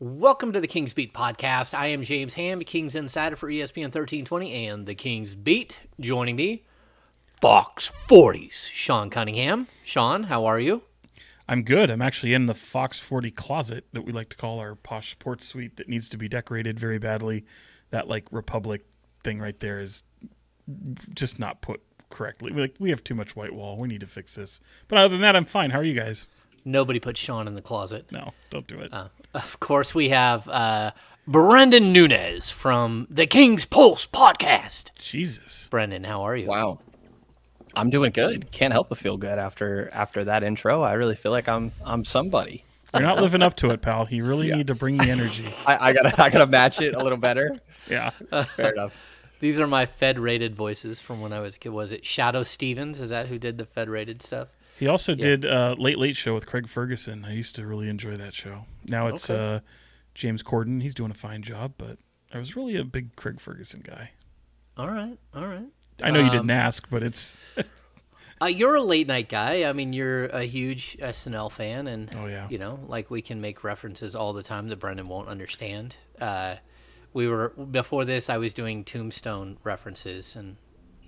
Welcome to the Kings Beat podcast. I am James Ham, Kings Insider for ESPN 1320 and the Kings Beat. Joining me, Fox 40s, Sean Cunningham. Sean, how are you? I'm good. I'm actually in the Fox 40 closet that we like to call our posh sports suite that needs to be decorated very badly. That like Republic thing right there is just not put correctly. We like we have too much white wall. We need to fix this. But other than that, I'm fine. How are you guys? Nobody put Sean in the closet. No, don't do it. Uh, of course, we have uh, Brenden Nunes from the King's Pulse podcast. Jesus. Brendan, how are you? Wow. I'm doing good. Can't help but feel good after after that intro. I really feel like I'm I'm somebody. You're not living up to it, pal. You really need to bring the energy. I, I gotta I gotta match it a little better. Yeah. Fair enough. These are my Federated voices from when I was a kid. Was it Shadoe Stevens? Is that who did the Federated stuff? He also did uh, Late Late Show with Craig Ferguson. I used to really enjoy that show. Now it's Okay. uh, James Corden. He's doing a fine job, but I was really a big Craig Ferguson guy. All right, all right. I know you Um, didn't ask, but it's Uh, you're a late night guy. I mean, you're a huge SNL fan, and Oh, yeah. you know, like we can make references all the time that Brendan won't understand. Uh, we were before this. I was doing Tombstone references, and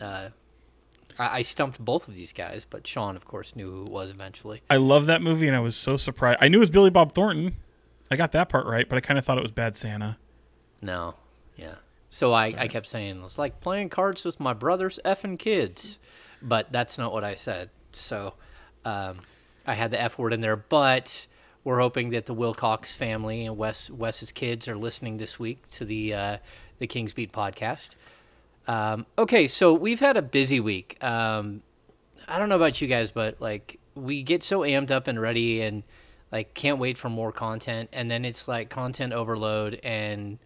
uh, I, I stumped both of these guys. But Sean, of course, knew who it was eventually. I love that movie, and I was so surprised. I knew it was Billy Bob Thornton. I got that part right, but I kind of thought it was Bad Santa. No, yeah. So I, I kept saying it's like playing cards with my brother's effing kids, but that's not what I said. So um, I had the F word in there, but we're hoping that the Wilcox family and Wes Wes's kids are listening this week to the uh, the Kings Beat podcast. Um, okay, so we've had a busy week. Um, I don't know about you guys, but like we get so amped up and ready and like can't wait for more content, and then it's like content overload and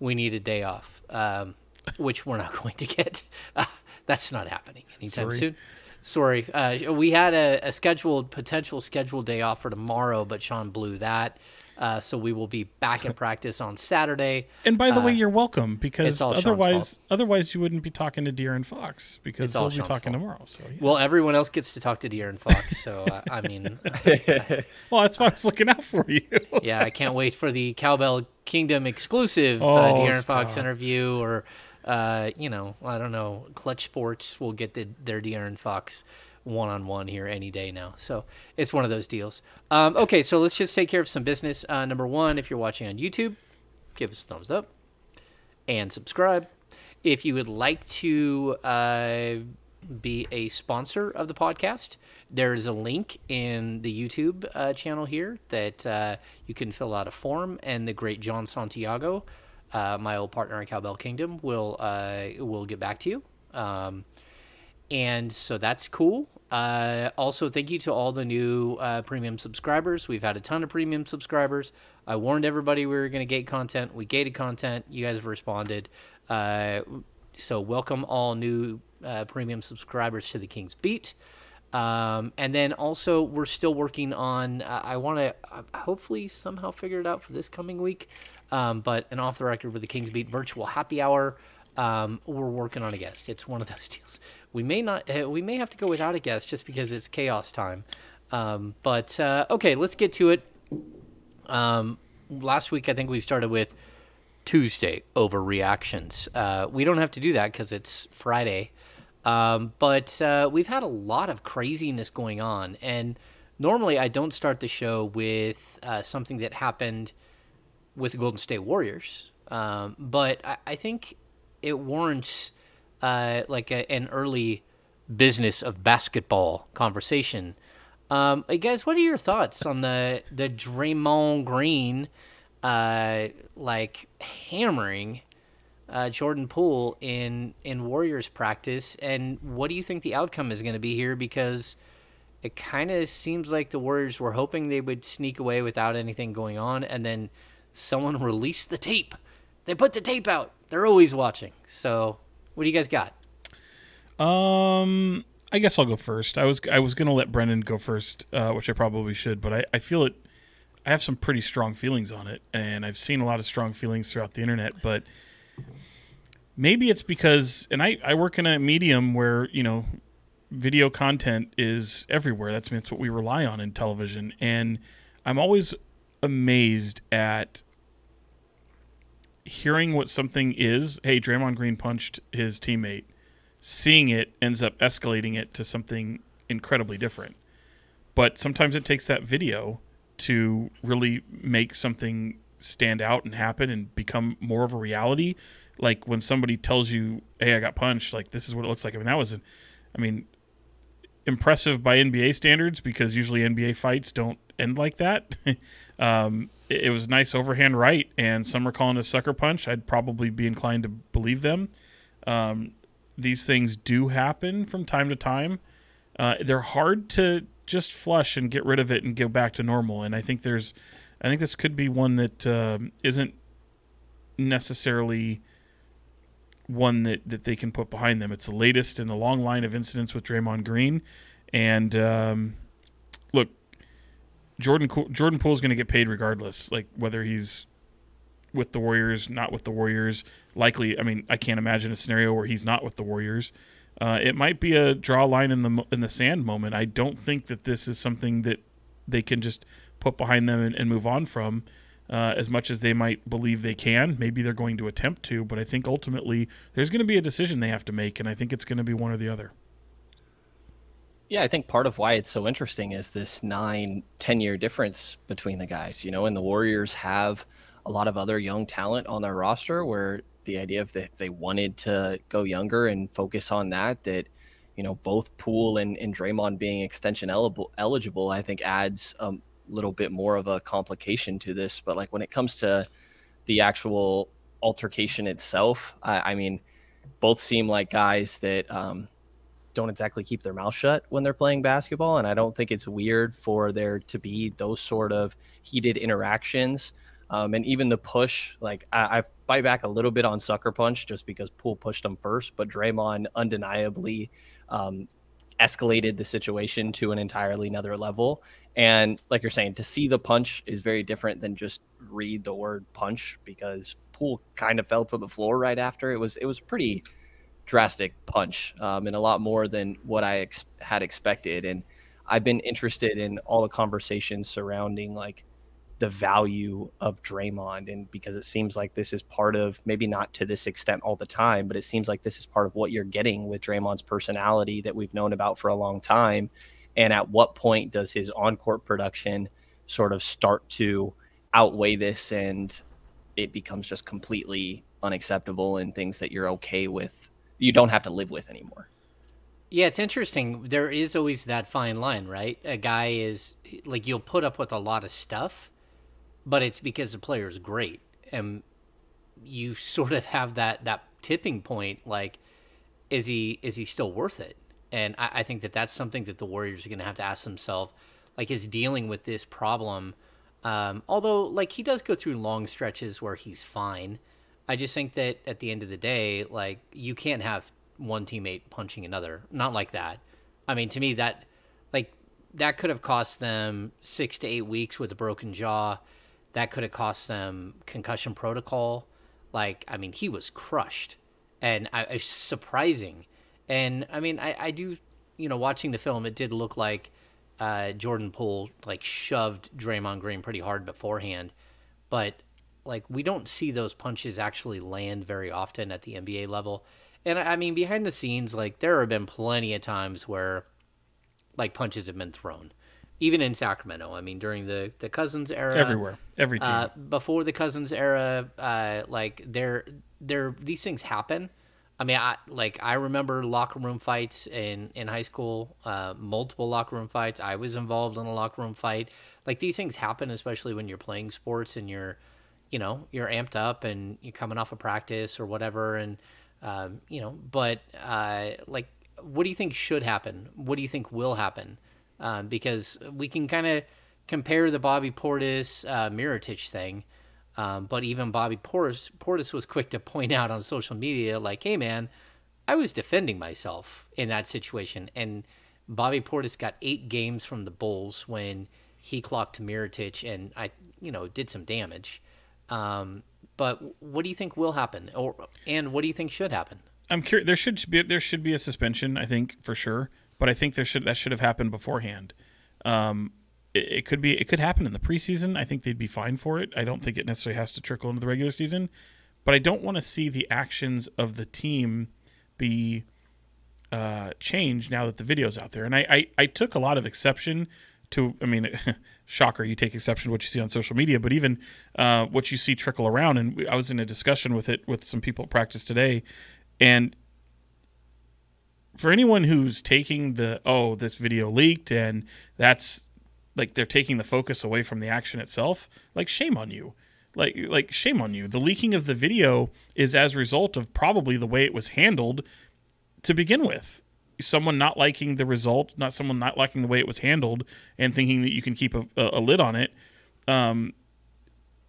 we need a day off, um, which we're not going to get. Uh, that's not happening anytime Sorry. soon. Sorry, uh, we had a, a scheduled potential scheduled day off for tomorrow, but Sean blew that. Uh, so we will be back at practice on Saturday. And by the way, you're welcome because Uh, it's all Sean's otherwise, otherwise you wouldn't be talking to De'Aaron Fox because he'll be talking fault. tomorrow. So yeah. Well, everyone else gets to talk to De'Aaron Fox, so uh, I mean, well, that's why I was looking out for you. yeah, I can't wait for the Cowbell Kingdom exclusive uh, Oh, De'Aaron Fox stop. interview, or uh, you know, I don't know, Clutch Sports will get the, De'Aaron Fox one on one here any day now. So it's one of those deals. Um, okay, so let's just take care of some business. Uh, number one, if you're watching on YouTube, give us a thumbs up and subscribe. If you would like to uh, be a sponsor of the podcast, there is a link in the YouTube uh, channel here that uh, you can fill out a form, and the great John Santiago, uh, my old partner in Cowbell Kingdom, will uh, will get back to you. Um, and so that's cool. Uh, also, thank you to all the new uh, premium subscribers. We've had a ton of premium subscribers. I warned everybody we were going to gate content. We gated content. You guys have responded. Uh, so, welcome all new uh, premium subscribers to the King's Beat. Um, and then also, we're still working on. Uh, I want to uh, hopefully somehow figure it out for this coming week. Um, but an off the record with the Kings Beat virtual happy hour. Um, we're working on a guest. It's one of those deals. We may not. Uh, we may have to go without a guest just because it's chaos time. Um, but uh, okay, let's get to it. Um, last week, I think we started with Tuesday overreactions. Uh, we don't have to do that because it's Friday. Um, but uh, we've had a lot of craziness going on. And normally I don't start the show with uh, something that happened with the Golden State Warriors. Um, but I, I think it warrants uh, like a, an early business of basketball conversation. Um, hey guys, what are your thoughts on the the Draymond Green, uh, like hammering uh, Jordan Poole in in Warriors practice, and what do you think the outcome is going to be here? Because it kind of seems like the Warriors were hoping they would sneak away without anything going on, and then someone released the tape. They put the tape out. They're always watching. So, what do you guys got? Um, I guess I'll go first. I was I was gonna let Brendan go first, uh, which I probably should, but I, I feel it. I have some pretty strong feelings on it, and I've seen a lot of strong feelings throughout the internet. But maybe it's because, and I I work in a medium where you know, video content is everywhere. That's that's what we rely on in television, and I'm always amazed at hearing what something is, hey, Draymond Green punched his teammate, seeing it ends up escalating it to something incredibly different. But sometimes it takes that video to really make something stand out and happen and become more of a reality. Like when somebody tells you, "Hey, I got punched," like this is what it looks like. I mean, that was, an, I mean, impressive by NBA standards because usually NBA fights don't end like that. um, it, was nice overhand right, and some are calling it a sucker punch. I'd probably be inclined to believe them. Um, these things do happen from time to time. Uh, they're hard to just flush and get rid of it and go back to normal. And I think there's, I think this could be one that uh, not necessarily one that, that they can put behind them. It's the latest in a long line of incidents with Draymond Green. And um, Jordan Jordan Poole is going to get paid regardless, like whether he's with the Warriors, not with the Warriors. Likely, I mean, I can't imagine a scenario where he's not with the Warriors. Uh, it might be a draw line in the in the sand moment. I don't think that this is something that they can just put behind them and, and move on from. Uh, as much as they might believe they can, maybe they're going to attempt to, but I think ultimately there's going to be a decision they have to make, and I think it's going to be one or the other. Yeah, I think part of why it's so interesting is this nine, 10 year difference between the guys, you know, and the Warriors have a lot of other young talent on their roster where the idea of if they wanted to go younger and focus on that, that, you know, both Poole and, and Draymond being extension eligible, eligible, I think adds a little bit more of a complication to this. But like when it comes to the actual altercation itself, I, I mean, both seem like guys that, um, don't exactly keep their mouth shut when they're playing basketball. And I don't think it's weird for there to be those sort of heated interactions. Um, and even the push, like I, I bite back a little bit on Sucker Punch just because Poole pushed him first, but Draymond undeniably um, escalated the situation to an entirely another level. And like you're saying, to see the punch is very different than just read the word punch because Poole kind of fell to the floor right after. It was it was pretty drastic punch um, and a lot more than what I ex- had expected. And I've been interested in all the conversations surrounding like the value of Draymond. And because it seems like this is part of maybe not to this extent all the time, but it seems like this is part of what you're getting with Draymond's personality that we've known about for a long time. And at what point does his on court production sort of start to outweigh this and it becomes just completely unacceptable and things that you're okay with you don't have to live with anymore. Yeah, it's interesting. There is always that fine line, right? A guy is like you'll put up with a lot of stuff, but it's because the player is great, and you sort of have that that tipping point. Like, is he is he still worth it? And I, I think that that's something that the Warriors are going to have to ask themselves. Like, is dealing with this problem. Um, although, like, he does go through long stretches where he's fine. I just think that at the end of the day, like you can't have one teammate punching another. Not like that. I mean, to me, that like that could have cost them six to eight weeks with a broken jaw. That could have cost them concussion protocol. Like, I mean, he was crushed, and I, it's surprising. And I mean, I, I do, you know, watching the film, it did look like uh, Jordan Poole like shoved Draymond Green pretty hard beforehand, but like we don't see those punches actually land very often at the NBA level. And I mean, behind the scenes, like there have been plenty of times where like punches have been thrown, even in Sacramento. I mean, during the the Cousins era, everywhere, every team. Uh, before the Cousins era, uh, like there, there, these things happen. I mean, I like I remember locker room fights in in high school, uh, multiple locker room fights. I was involved in a locker room fight. Like these things happen, especially when you're playing sports and you're you know you're amped up and you're coming off a of practice or whatever and um, you know but uh, like what do you think should happen? What do you think will happen? Um, because we can kind of compare the bobby portis uh, mirotic thing um, but even bobby portis, portis was quick to point out on social media like hey man i was defending myself in that situation. And bobby portis got eight games from the bulls when he clocked mirotic and i you know did some damage um, but what do you think will happen, or and what do you think should happen? I'm curious. There should be there should be a suspension, I think for sure. But I think there should that should have happened beforehand. Um, it, it could be it could happen in the preseason. I think they'd be fine for it. I don't think it necessarily has to trickle into the regular season. but I don't want to see the actions of the team be uh, changed now that the video's out there. And I, I, I took a lot of exception to, I mean, shocker, you take exception to what you see on social media, but even uh, what you see trickle around. And I was in a discussion with it with some people at practice today, and for anyone who's taking the oh this video leaked and that's like they're taking the focus away from the action itself like shame on you. Like like shame on you. The leaking of the video is as a result of probably the way it was handled to begin with someone not liking the result not someone not liking the way it was handled and thinking that you can keep a, a lid on it um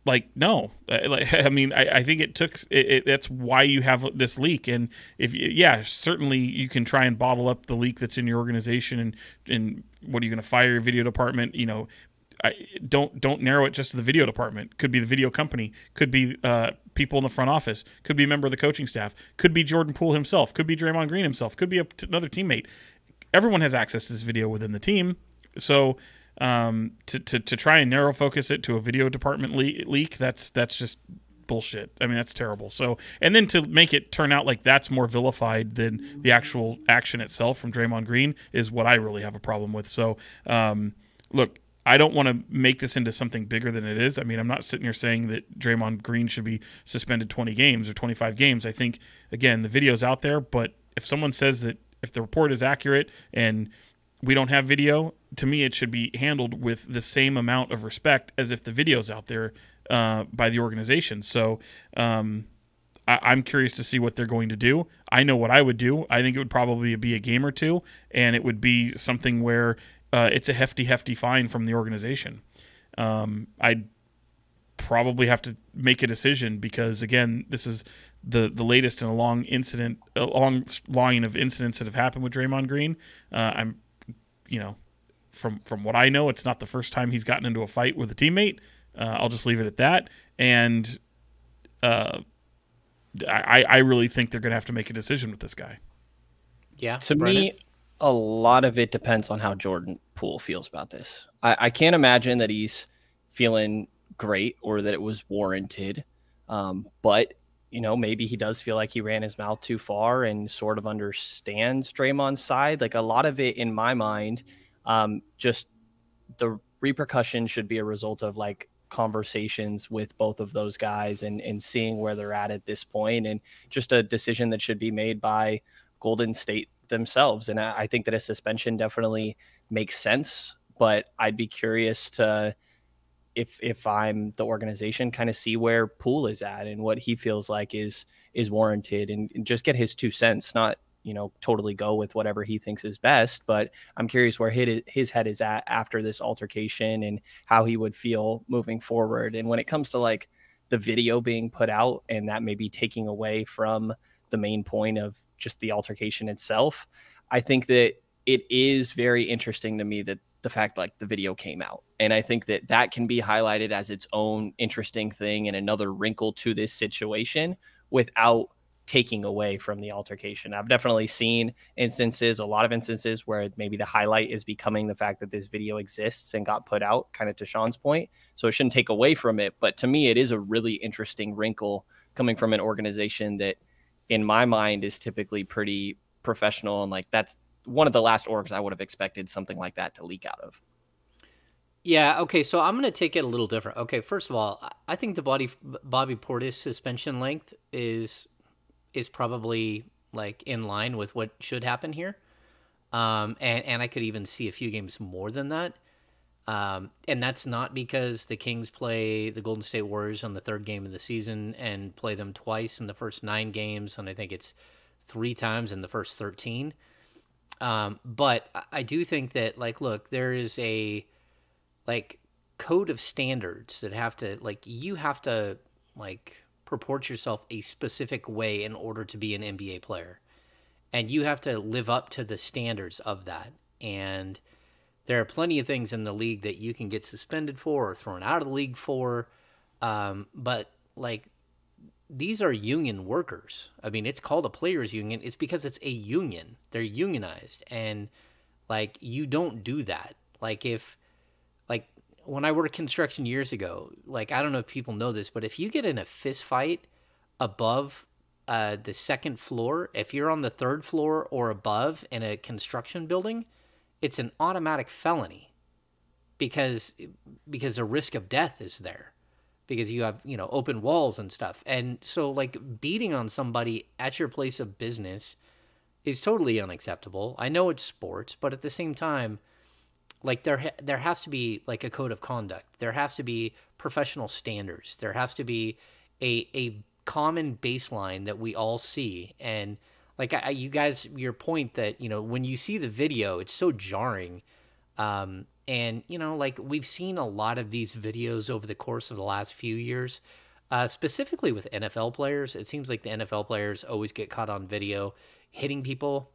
like no. Like i mean i, I think it took it, it, that's why you have this leak. And if yeah certainly you can try and bottle up the leak that's in your organization and and what are you going to fire your video department you know I, don't don't narrow it just to the video department could be the video company could be uh, people in the front office could be a member of the coaching staff could be jordan poole himself could be draymond green himself could be a, another teammate everyone has access to this video within the team so um, to, to, to try and narrow focus it to a video department le- leak, that's that's just bullshit. I mean, that's terrible. So, and then to make it turn out like that's more vilified than the actual action itself from Draymond Green is what I really have a problem with. So, um, look, I don't want to make this into something bigger than it is. I mean, I'm not sitting here saying that Draymond Green should be suspended 20 games or 25 games. I think again, the video's out there, but if someone says that if the report is accurate and we don't have video, to me, it should be handled with the same amount of respect as if the video's out there uh, by the organization. So um, I- am curious to see what they're going to do. I know what I would do. I think it would probably be a game or two, and it would be something where uh, it's a hefty, hefty fine from the organization. Um, I'd probably have to make a decision because again, this is the the latest in a long incident, a long line of incidents that have happened with Draymond Green. Uh, I'm, you know, from from what I know, it's not the first time he's gotten into a fight with a teammate. Uh, I'll just leave it at that. And uh, I I really think they're going to have to make a decision with this guy. Yeah. To Brennan? me, a lot of it depends on how Jordan Poole feels about this. I, I can't imagine that he's feeling great or that it was warranted. Um, but you know, maybe he does feel like he ran his mouth too far and sort of understands Draymond's side. Like a lot of it in my mind um, just the repercussion should be a result of like conversations with both of those guys and and seeing where they're at at this point and just a decision that should be made by Golden State themselves and I, I think that a suspension definitely makes sense but I'd be curious to if if I'm the organization kind of see where Poole is at and what he feels like is is warranted and, and just get his two cents not you know totally go with whatever he thinks is best but i'm curious where his head is at after this altercation and how he would feel moving forward. And when it comes to like the video being put out and that may be taking away from the main point of just the altercation itself i think that it is very interesting to me that the fact like the video came out and i think that that can be highlighted as its own interesting thing and another wrinkle to this situation without taking away from the altercation. I've definitely seen instances, a lot of instances where maybe the highlight is becoming the fact that this video exists and got put out, kind of to Sean's point. So it shouldn't take away from it. But to me, it is a really interesting wrinkle coming from an organization that, in my mind, is typically pretty professional. And like that's one of the last orgs I would have expected something like that to leak out of. Yeah. Okay. So I'm going to take it a little different. Okay. First of all, I think the body Bobby Portis suspension length is is probably like in line with what should happen here. Um, and, and I could even see a few games more than that. Um, and that's not because the Kings play the Golden State Warriors on the third game of the season and play them twice in the first nine games, and I think it's three times in the first 13. Um, but I do think that, like, look, there is a like code of standards that have to, like, you have to, like, purport yourself a specific way in order to be an NBA player. And you have to live up to the standards of that. And there are plenty of things in the league that you can get suspended for or thrown out of the league for. Um, but like these are union workers. I mean, it's called a players union. It's because it's a union. They're unionized. And like you don't do that. Like if like when I worked construction years ago, like I don't know if people know this, but if you get in a fist fight above uh, the second floor, if you're on the third floor or above in a construction building, it's an automatic felony because because the risk of death is there because you have you know open walls and stuff. And so like beating on somebody at your place of business is totally unacceptable. I know it's sports but at the same time like there there has to be like a code of conduct. There has to be professional standards. There has to be a a common baseline that we all see. And like I, you guys your point that you know when you see the video it's so jarring um and, you know, like we've seen a lot of these videos over the course of the last few years, uh, specifically with NFL players. It seems like the NFL players always get caught on video hitting people.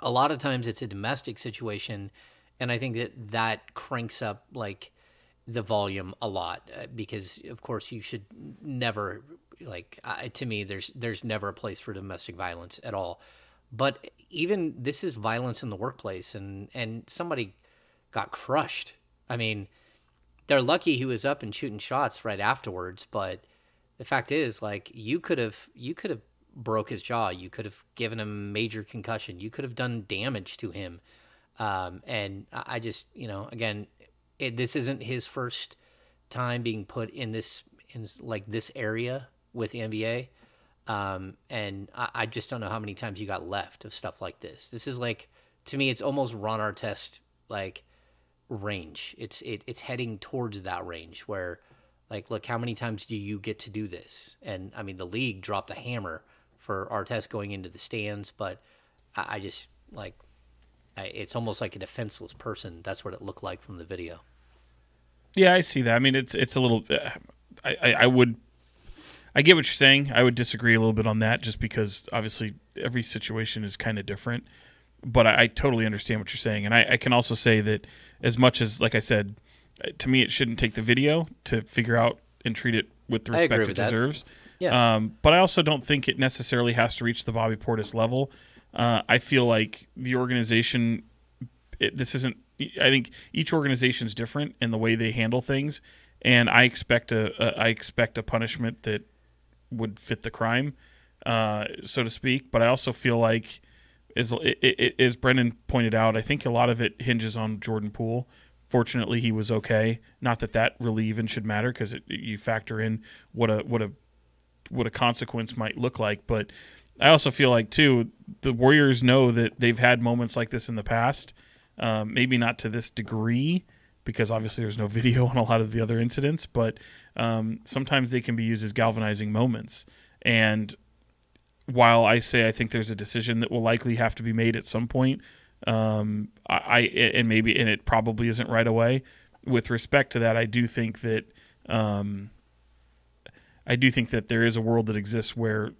A lot of times it's a domestic situation. And I think that that cranks up like the volume a lot uh, because, of course, you should never like uh, to me there's there's never a place for domestic violence at all but even this is violence in the workplace and and somebody got crushed. I mean, they're lucky he was up and shooting shots right afterwards, but the fact is like you could have you could have broke his jaw, you could have given him major concussion, you could have done damage to him. Um, and I just, you know, again, it, this isn't his first time being put in this in like this area with the NBA. Um, and I, I, just don't know how many times you got left of stuff like this. This is like to me, it's almost Ron Artest like range. It's it, it's heading towards that range where like look how many times do you get to do this? And I mean the league dropped a hammer for Artest going into the stands, but I, I just like I, it's almost like a defenseless person. That's what it looked like from the video. Yeah, I see that. I mean, it's it's a little. Uh, I, I, I would. I get what you're saying. I would disagree a little bit on that, just because obviously every situation is kind of different. But I, I, totally understand what you're saying, and I, I can also say that as much as like I said, to me it shouldn't take the video to figure out and treat it with the respect it deserves. Yeah. Um, but I also don't think it necessarily has to reach the Bobby Portis level. Uh, I feel like the organization, it, this isn't. I think each organization is different in the way they handle things, and I expect a, a I expect a punishment that would fit the crime, uh, so to speak. But I also feel like it, as Brendan pointed out, I think a lot of it hinges on Jordan Poole. Fortunately, he was okay. Not that that really even should matter because you factor in what a what a what a consequence might look like. But I also feel like too the Warriors know that they've had moments like this in the past. Um, maybe not to this degree because obviously there's no video on a lot of the other incidents, but um, sometimes they can be used as galvanizing moments. And while I say I think there's a decision that will likely have to be made at some point, um, I, and maybe and it probably isn't right away. With respect to that, I do think that um, I do think that there is a world that exists where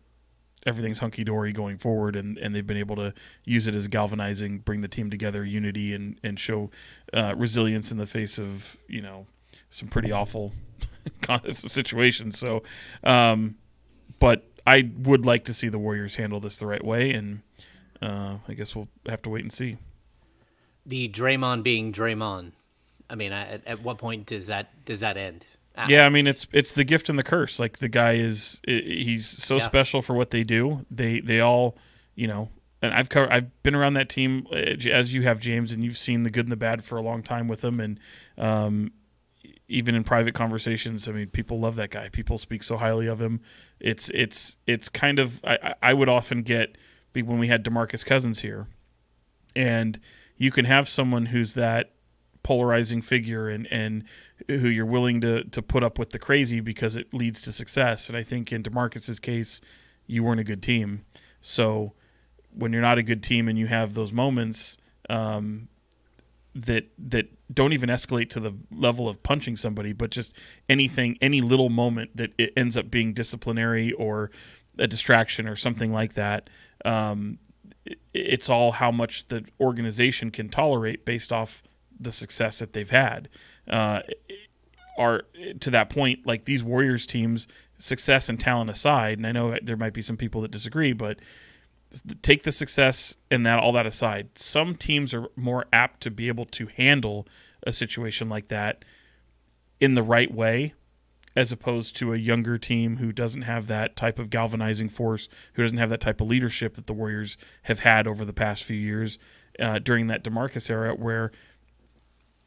everything's hunky dory going forward, and, and they've been able to use it as galvanizing, bring the team together, unity, and and show uh, resilience in the face of you know some pretty awful situations. So, um, but I would like to see the Warriors handle this the right way, and uh, I guess we'll have to wait and see. The Draymond being Draymond. I mean, at, at what point does that does that end? Ah. Yeah, I mean it's it's the gift and the curse. Like the guy is he's so yeah. special for what they do. They they all, you know, and I've covered I've been around that team uh, as you have James and you've seen the good and the bad for a long time with them and um, even in private conversations, I mean, people love that guy. People speak so highly of him. It's it's it's kind of I, I would often get when we had Demarcus Cousins here, and you can have someone who's that polarizing figure and and who you're willing to to put up with the crazy because it leads to success. And I think in Demarcus's case, you weren't a good team. So when you're not a good team and you have those moments, um, that that don't even escalate to the level of punching somebody, but just anything, any little moment that it ends up being disciplinary or a distraction or something like that. Um, it's all how much the organization can tolerate based off the success that they've had. Uh, are to that point, like these Warriors teams, success and talent aside, and I know there might be some people that disagree, but take the success and that all that aside, some teams are more apt to be able to handle a situation like that in the right way as opposed to a younger team who doesn't have that type of galvanizing force, who doesn't have that type of leadership that the Warriors have had over the past few years uh, during that DeMarcus era, where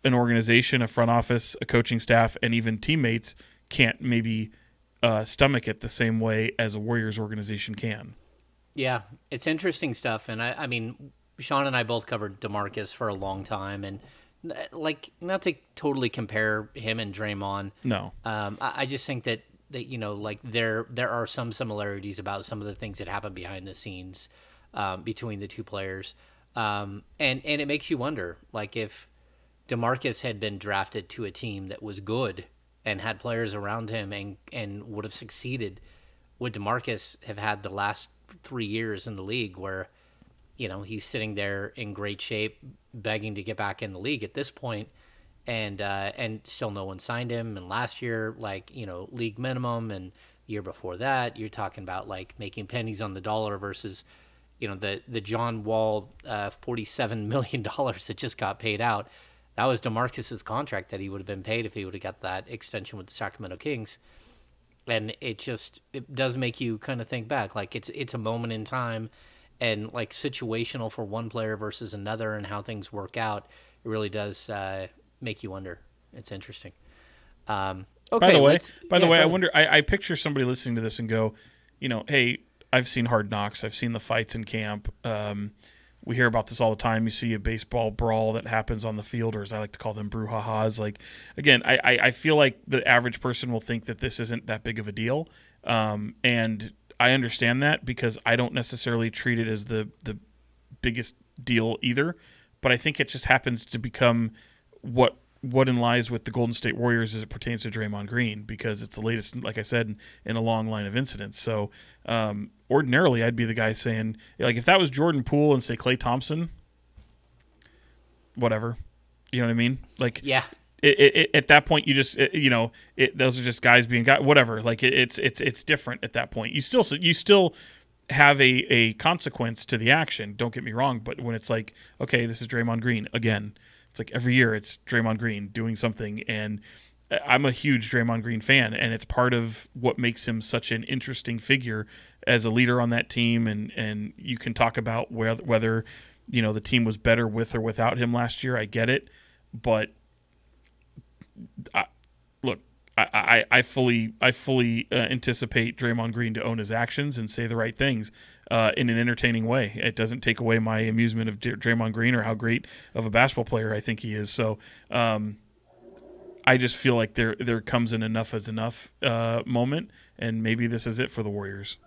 an organization, a front office, a coaching staff, and even teammates can't maybe uh, stomach it the same way as a Warriors organization can. Yeah, it's interesting stuff, and I, I mean, Sean and I both covered Demarcus for a long time, and like not to totally compare him and Draymond. No, um, I, I just think that that you know, like there there are some similarities about some of the things that happen behind the scenes um, between the two players, um, and and it makes you wonder, like if Demarcus had been drafted to a team that was good and had players around him and and would have succeeded, would Demarcus have had the last three years in the league where, you know, he's sitting there in great shape, begging to get back in the league at this point, and uh, and still no one signed him. And last year, like you know, league minimum, and the year before that, you're talking about like making pennies on the dollar versus, you know, the the John Wall uh, forty seven million dollars that just got paid out. That was Demarcus's contract that he would have been paid if he would have got that extension with the Sacramento Kings. And it just it does make you kind of think back like it's it's a moment in time and like situational for one player versus another and how things work out. It really does uh, make you wonder. It's interesting. Um, okay by the way by yeah, the way i wonder I, I picture somebody listening to this and go you know hey i've seen hard knocks. I've seen the fights in camp. Um, we hear about this all the time. You see a baseball brawl that happens on the field, or as I like to call them, brouhahas. Like, again, I, I feel like the average person will think that this isn't that big of a deal. Um, and I understand that because I don't necessarily treat it as the, the biggest deal either. But I think it just happens to become what what in lies with the Golden State Warriors as it pertains to Draymond Green because it's the latest, like I said, in, a long line of incidents. So um, ordinarily, I'd be the guy saying, like, if that was Jordan Poole and say Klay Thompson, whatever, you know what I mean? Like, yeah. It, it, it, at that point, you just you know those are just guys being guys, whatever. Like it's it's it's different at that point. You still you still have a, a consequence to the action. Don't get me wrong, but when it's like, okay, this is Draymond Green again, it's like every year it's Draymond Green doing something, and I'm a huge Draymond Green fan, and it's part of what makes him such an interesting figure as a leader on that team. And and you can talk about whether whether you know the team was better with or without him last year. I get it, but I, look, I, I, I fully I fully uh, anticipate Draymond Green to own his actions and say the right things uh, in an entertaining way. It doesn't take away my amusement of Draymond Green or how great of a basketball player I think he is. So um, I just feel like there there comes an enough as enough uh, moment, and maybe this is it for the Warriors.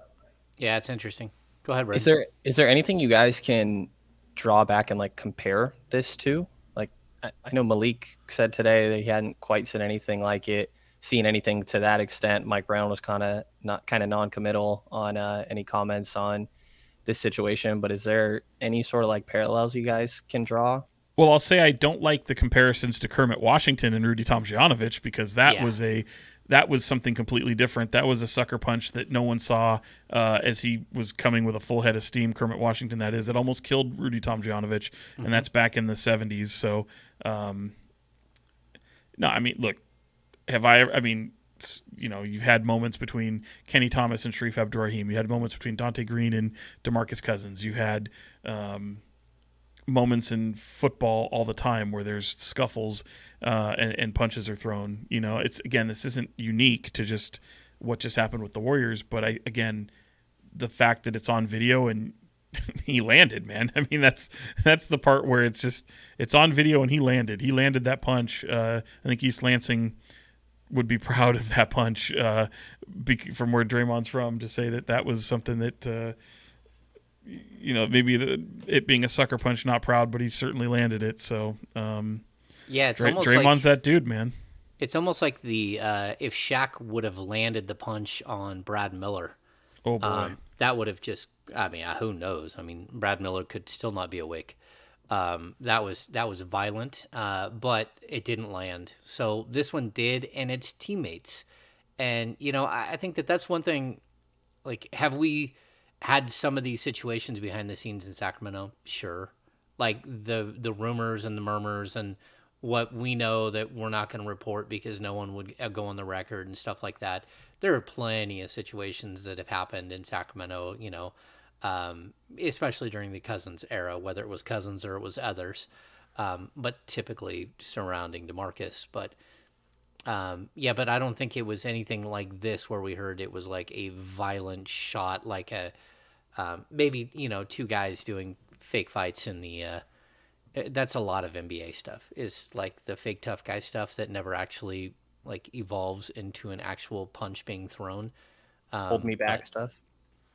Yeah, it's interesting. Go ahead, Ray. Is there is there anything you guys can draw back and like compare this to? Like I, I know Malik said today that he hadn't quite said anything like it seen anything to that extent. Mike Brown was kind of not kind of non-committal on uh, any comments on this situation. But is there any sort of like parallels you guys can draw? Well, I'll say I don't like the comparisons to Kermit Washington and Rudy Tomjanovich because that yeah. was a that was something completely different. That was a sucker punch that no one saw uh, as he was coming with a full head of steam. Kermit Washington, that is, it almost killed Rudy Tomjanovich, mm-hmm. and that's back in the '70s. So, um, no, I mean, look, have I? I mean, you know, you've had moments between Kenny Thomas and Shareef Abdur-Rahim. You had moments between Donté Greene and DeMarcus Cousins. You had um, moments in football all the time where there's scuffles uh, and, and, punches are thrown. You know, it's again, this isn't unique to just what just happened with the Warriors, but I again, the fact that it's on video and he landed, man. I mean, that's that's the part where it's just it's on video and he landed. He landed that punch. Uh, I think East Lansing would be proud of that punch uh, from where Draymond's from to say that that was something that uh, you know maybe the, it being a sucker punch not proud but he certainly landed it. So um, yeah it's Dray- Draymond's like, that dude man. it's almost like the uh, if Shaq would have landed the punch on Brad Miller oh boy. um, that would have just I mean uh, who knows? I mean Brad Miller could still not be awake um, that was that was violent, uh, but it didn't land. So this one did, and its teammates. And you know, I, I think that that's one thing. Like, have we had some of these situations behind the scenes in Sacramento? Sure. Like the the rumors and the murmurs and what we know that we're not going to report because no one would uh, go on the record and stuff like that. There are plenty of situations that have happened in Sacramento, you know, um, especially during the Cousins era, whether it was Cousins or it was others, um, but typically surrounding Demarcus. But um, yeah, but I don't think it was anything like this where we heard it was like a violent shot, like a um, maybe you know two guys doing fake fights in the. Uh, that's a lot of NBA stuff. Is like the fake tough guy stuff that never actually like evolves into an actual punch being thrown. Um, Hold me back but- stuff.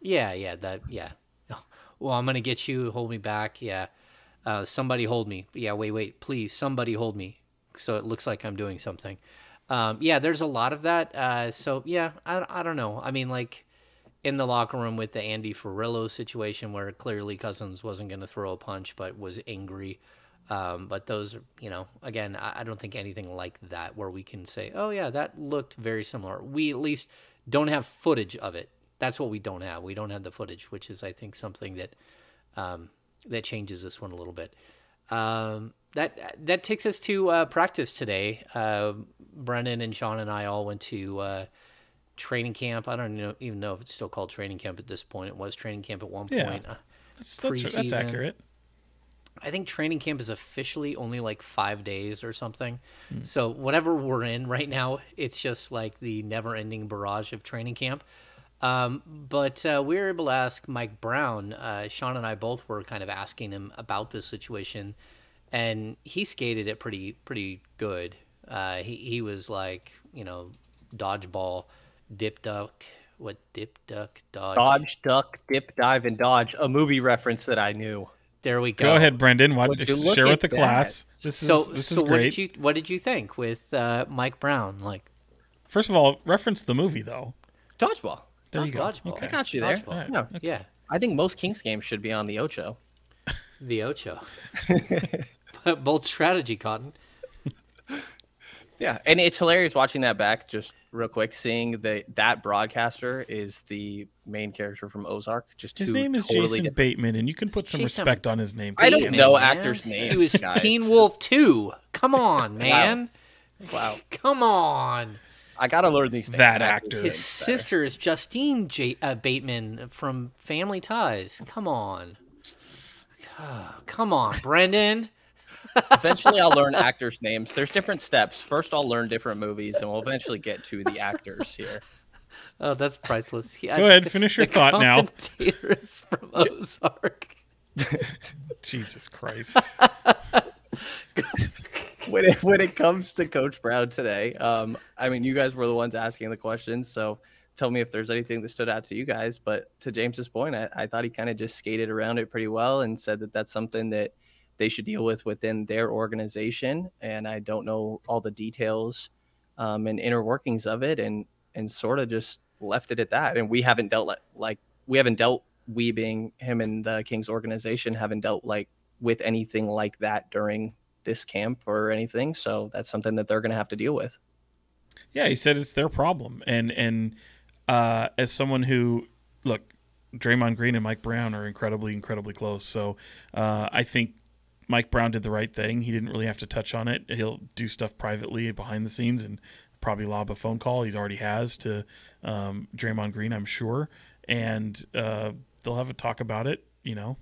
Yeah, yeah, that yeah. Well, I'm gonna get you. Hold me back. Yeah. Uh, somebody hold me. Yeah, wait, wait, please. Somebody hold me. So it looks like I'm doing something. Um, yeah, there's a lot of that. Uh, so yeah, I, I don't know. I mean, like in the locker room with the Andy Furillo situation, where clearly Cousins wasn't gonna throw a punch, but was angry. Um, but those, you know, again, I, I don't think anything like that where we can say, oh yeah, that looked very similar. We at least don't have footage of it. That's what we don't have. We don't have the footage, which is, I think, something that um, that changes this one a little bit. Um, that that takes us to uh, practice today. Uh, Brendan and Sean and I all went to uh, training camp. I don't know, even know if it's still called training camp at this point. It was training camp at one Yeah. point. Uh, That's that's, that's accurate. I think training camp is officially only like five days or something. So whatever we're in right now, it's just like the never-ending barrage of training camp. Um, but uh, we were able to ask Mike Brown. Uh, Sean and I both were kind of asking him about this situation, and he skated it pretty pretty good. Uh, he he was like you know dodgeball, dip duck, what dip duck dodge. Dodge, duck, dip, dive, and dodge. A movie reference that I knew. There we go. Go ahead, Brendan. Why, Would you share with the that? class. This is So this so is what great. did you what did you think with uh, Mike Brown? Like First of all, reference the movie though. Dodgeball. There you go. Dodgeball. Okay. I got you there. Dodgeball. Alright. No, yeah, I think most Kings games should be on the Ocho. the Ocho. But Bold strategy, Cotton. Yeah, and it's hilarious watching that back. Just real quick, seeing that that broadcaster is the main character from Ozark. Just His name is totally Jason different- Bateman, and you can put some Jason respect on his name. I don't Bateman, know man. actors' names. He was guys. Teen Wolf 2. Come on, man. Wow, Come on. I gotta learn these. names. That Actors' actor. His sister is Justine J- uh, Bateman from Family Ties. Come on. Come on, Brendan. Eventually, I'll learn actors' names. There's different steps. First, I'll learn different movies, and we'll eventually get to the actors here. Oh, that's priceless. He- Go ahead, finish your the thought now. commentator is from Ozark. Jesus Christ. When it when it comes to Coach Brown today, um, I mean, you guys were the ones asking the questions, so tell me if there's anything that stood out to you guys. But to James's point, I, I thought he kind of just skated around it pretty well and said that that's something that they should deal with within their organization. And I don't know all the details um, and inner workings of it, and and sort of just left it at that. And we haven't dealt like, like we haven't dealt we being him and the Kings organization haven't dealt like with anything like that during this camp or anything. So that's something that they're going to have to deal with. Yeah, he said it's their problem, and and uh, as someone who look, Draymond Green and Mike Brown are incredibly, incredibly close. So uh, I think Mike Brown did the right thing. He didn't really have to touch on it. He'll do stuff privately behind the scenes and probably lob a phone call. He's already has to um, Draymond Green, I'm sure, and uh, they'll have a talk about it. You know,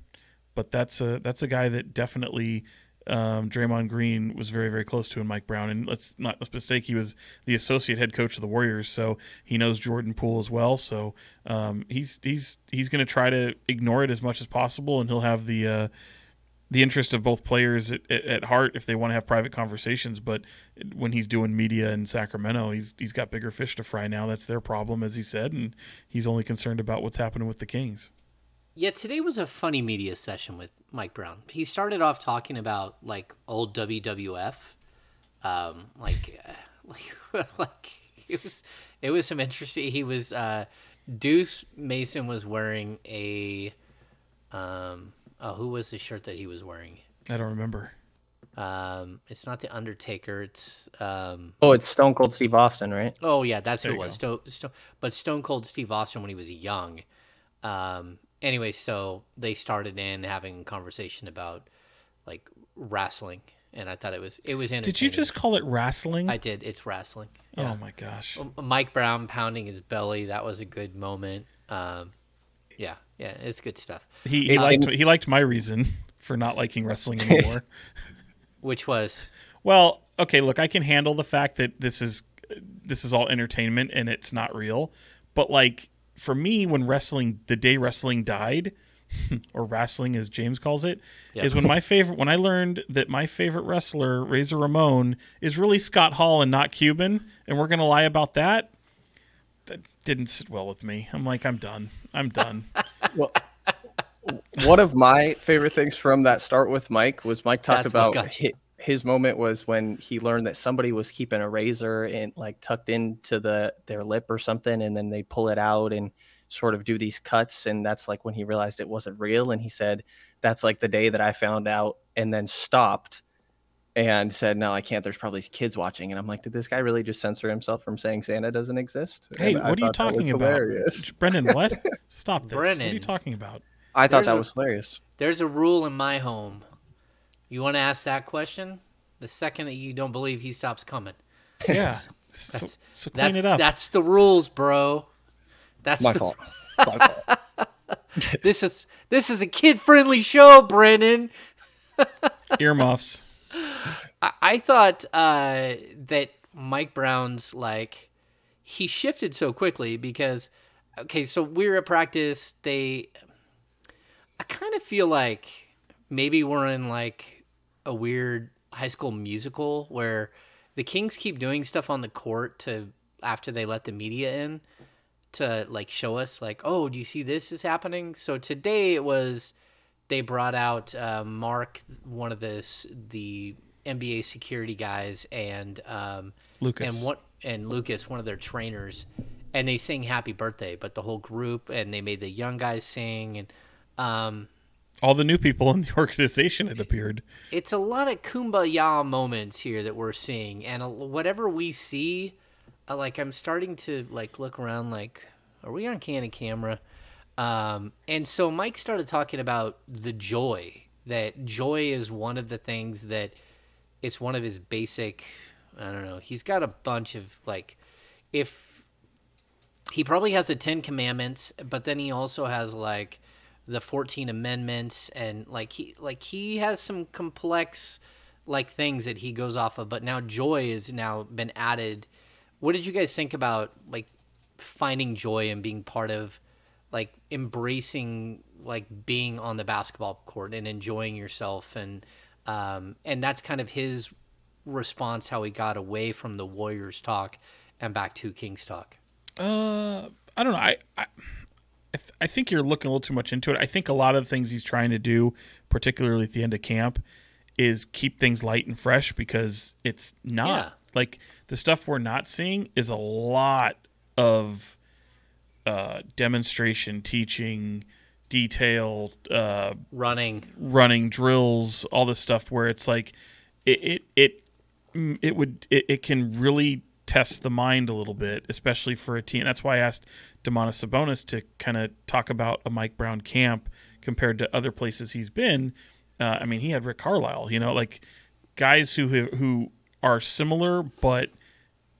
but that's a that's a guy that definitely um, Draymond Green was very, very close to, and Mike Brown. And let's not let's mistake, he was the associate head coach of the Warriors, so he knows Jordan Poole as well. So um, he's he's he's going to try to ignore it as much as possible, and he'll have the uh, the interest of both players at, at, heart if they want to have private conversations. But when he's doing media in Sacramento, he's he's got bigger fish to fry now. That's their problem, as he said, and he's only concerned about what's happening with the Kings. Yeah, today was a funny media session with Mike Brown. He started off talking about like old WWF, um, like, uh, like, like it was, it was some interesting. He was uh, Deuce Mason was wearing a, um, oh, who was the shirt that he was wearing? I don't remember. Um, it's not the Undertaker. It's um, Oh, it's Stone Cold Steve Austin, right? Oh yeah, that's There who it you was. Sto- Sto- but Stone Cold Steve Austin when he was young. Um, anyway, so they started in having a conversation about like wrestling and I thought it was it was in. Did you just call it wrestling? I did. It's wrestling. Oh yeah. Oh my gosh. Um, uh, Mike Brown pounding his belly. That was a good moment. Um, yeah, yeah, it's good stuff. He, he It- liked he liked my reason for not liking wrestling anymore. Which was well, okay, look, I can handle the fact that this is this is all entertainment and it's not real. But like for me, when wrestling, the day wrestling died, or wrestling as James calls it, is Yeah. when my favorite when I learned that my favorite wrestler, Razor Ramon, is really Scott Hall and not Cuban, and we're gonna lie about that. That didn't sit well with me. I'm like, I'm done. I'm done. Well, one of my favorite things from that start with Mike was Mike talked That's about got his, his moment was when he learned that somebody was keeping a razor and like tucked into the their lip or something, and then they pull it out and sort of do these cuts, and that's like when he realized it wasn't real, and he said that's like the day that I found out, and then stopped. And said, "No, I can't. There's probably kids watching." And I'm like, "Did this guy really just censor himself from saying Santa doesn't exist?" Hey, And I what are you thought that was talking about? hilarious. Brenden, what? Stop this. What are you talking about? I thought There's that a- was hilarious. there's a rule in my home. You want to ask that question? The second that you don't believe he stops coming. Yeah. So, That's- so clean That's it up. that's the rules, bro. That's My the, fault. My fault. This is this is a kid friendly show, Brennan. Earmuffs. I, I thought uh, that Mike Brown's like he shifted so quickly because okay, so we were at practice. They, I kind of feel like maybe we're in like a weird high school musical where the Kings keep doing stuff on the court to after they let the media in to like show us like oh do you see this is happening so today it was they brought out uh, Mark, one of the the NBA security guys, and um, Lucas. and what and Lucas, one of their trainers, and they sing "Happy Birthday," but the whole group, and they made the young guys sing, and um, All the new people in the organization it appeared. it's a lot of kumbaya moments here that we're seeing, and whatever we see, uh, like I'm starting to like look around, like, are we on can camera? Um, and so Mike started talking about the joy that joy is one of the things that it's one of his basic. I don't know. He's got a bunch of like, if he probably has the Ten Commandments, but then he also has like the Fourteen Amendments, and like he like he has some complex like things that he goes off of. But now joy has now been added. What did you guys think about like finding joy and being part of like embracing like being on the basketball court and enjoying yourself and um and that's kind of his response how he got away from the Warriors talk and back to Kings talk. Uh, I don't know. I, I, I th- I think you're looking a little too much into it. I think a lot of the things he's trying to do, particularly at the end of camp, is keep things light and fresh because it's not Yeah. like the stuff we're not seeing is a lot of uh, demonstration, teaching, detail, uh, Running. running drills, all this stuff where it's like it it it, mm, it would it, it can really test the mind a little bit, especially for a team. That's why I asked Domantas Sabonis to kind of talk about a Mike Brown camp compared to other places he's been. Uh, I mean, he had Rick Carlisle, you know, like guys who who are similar, but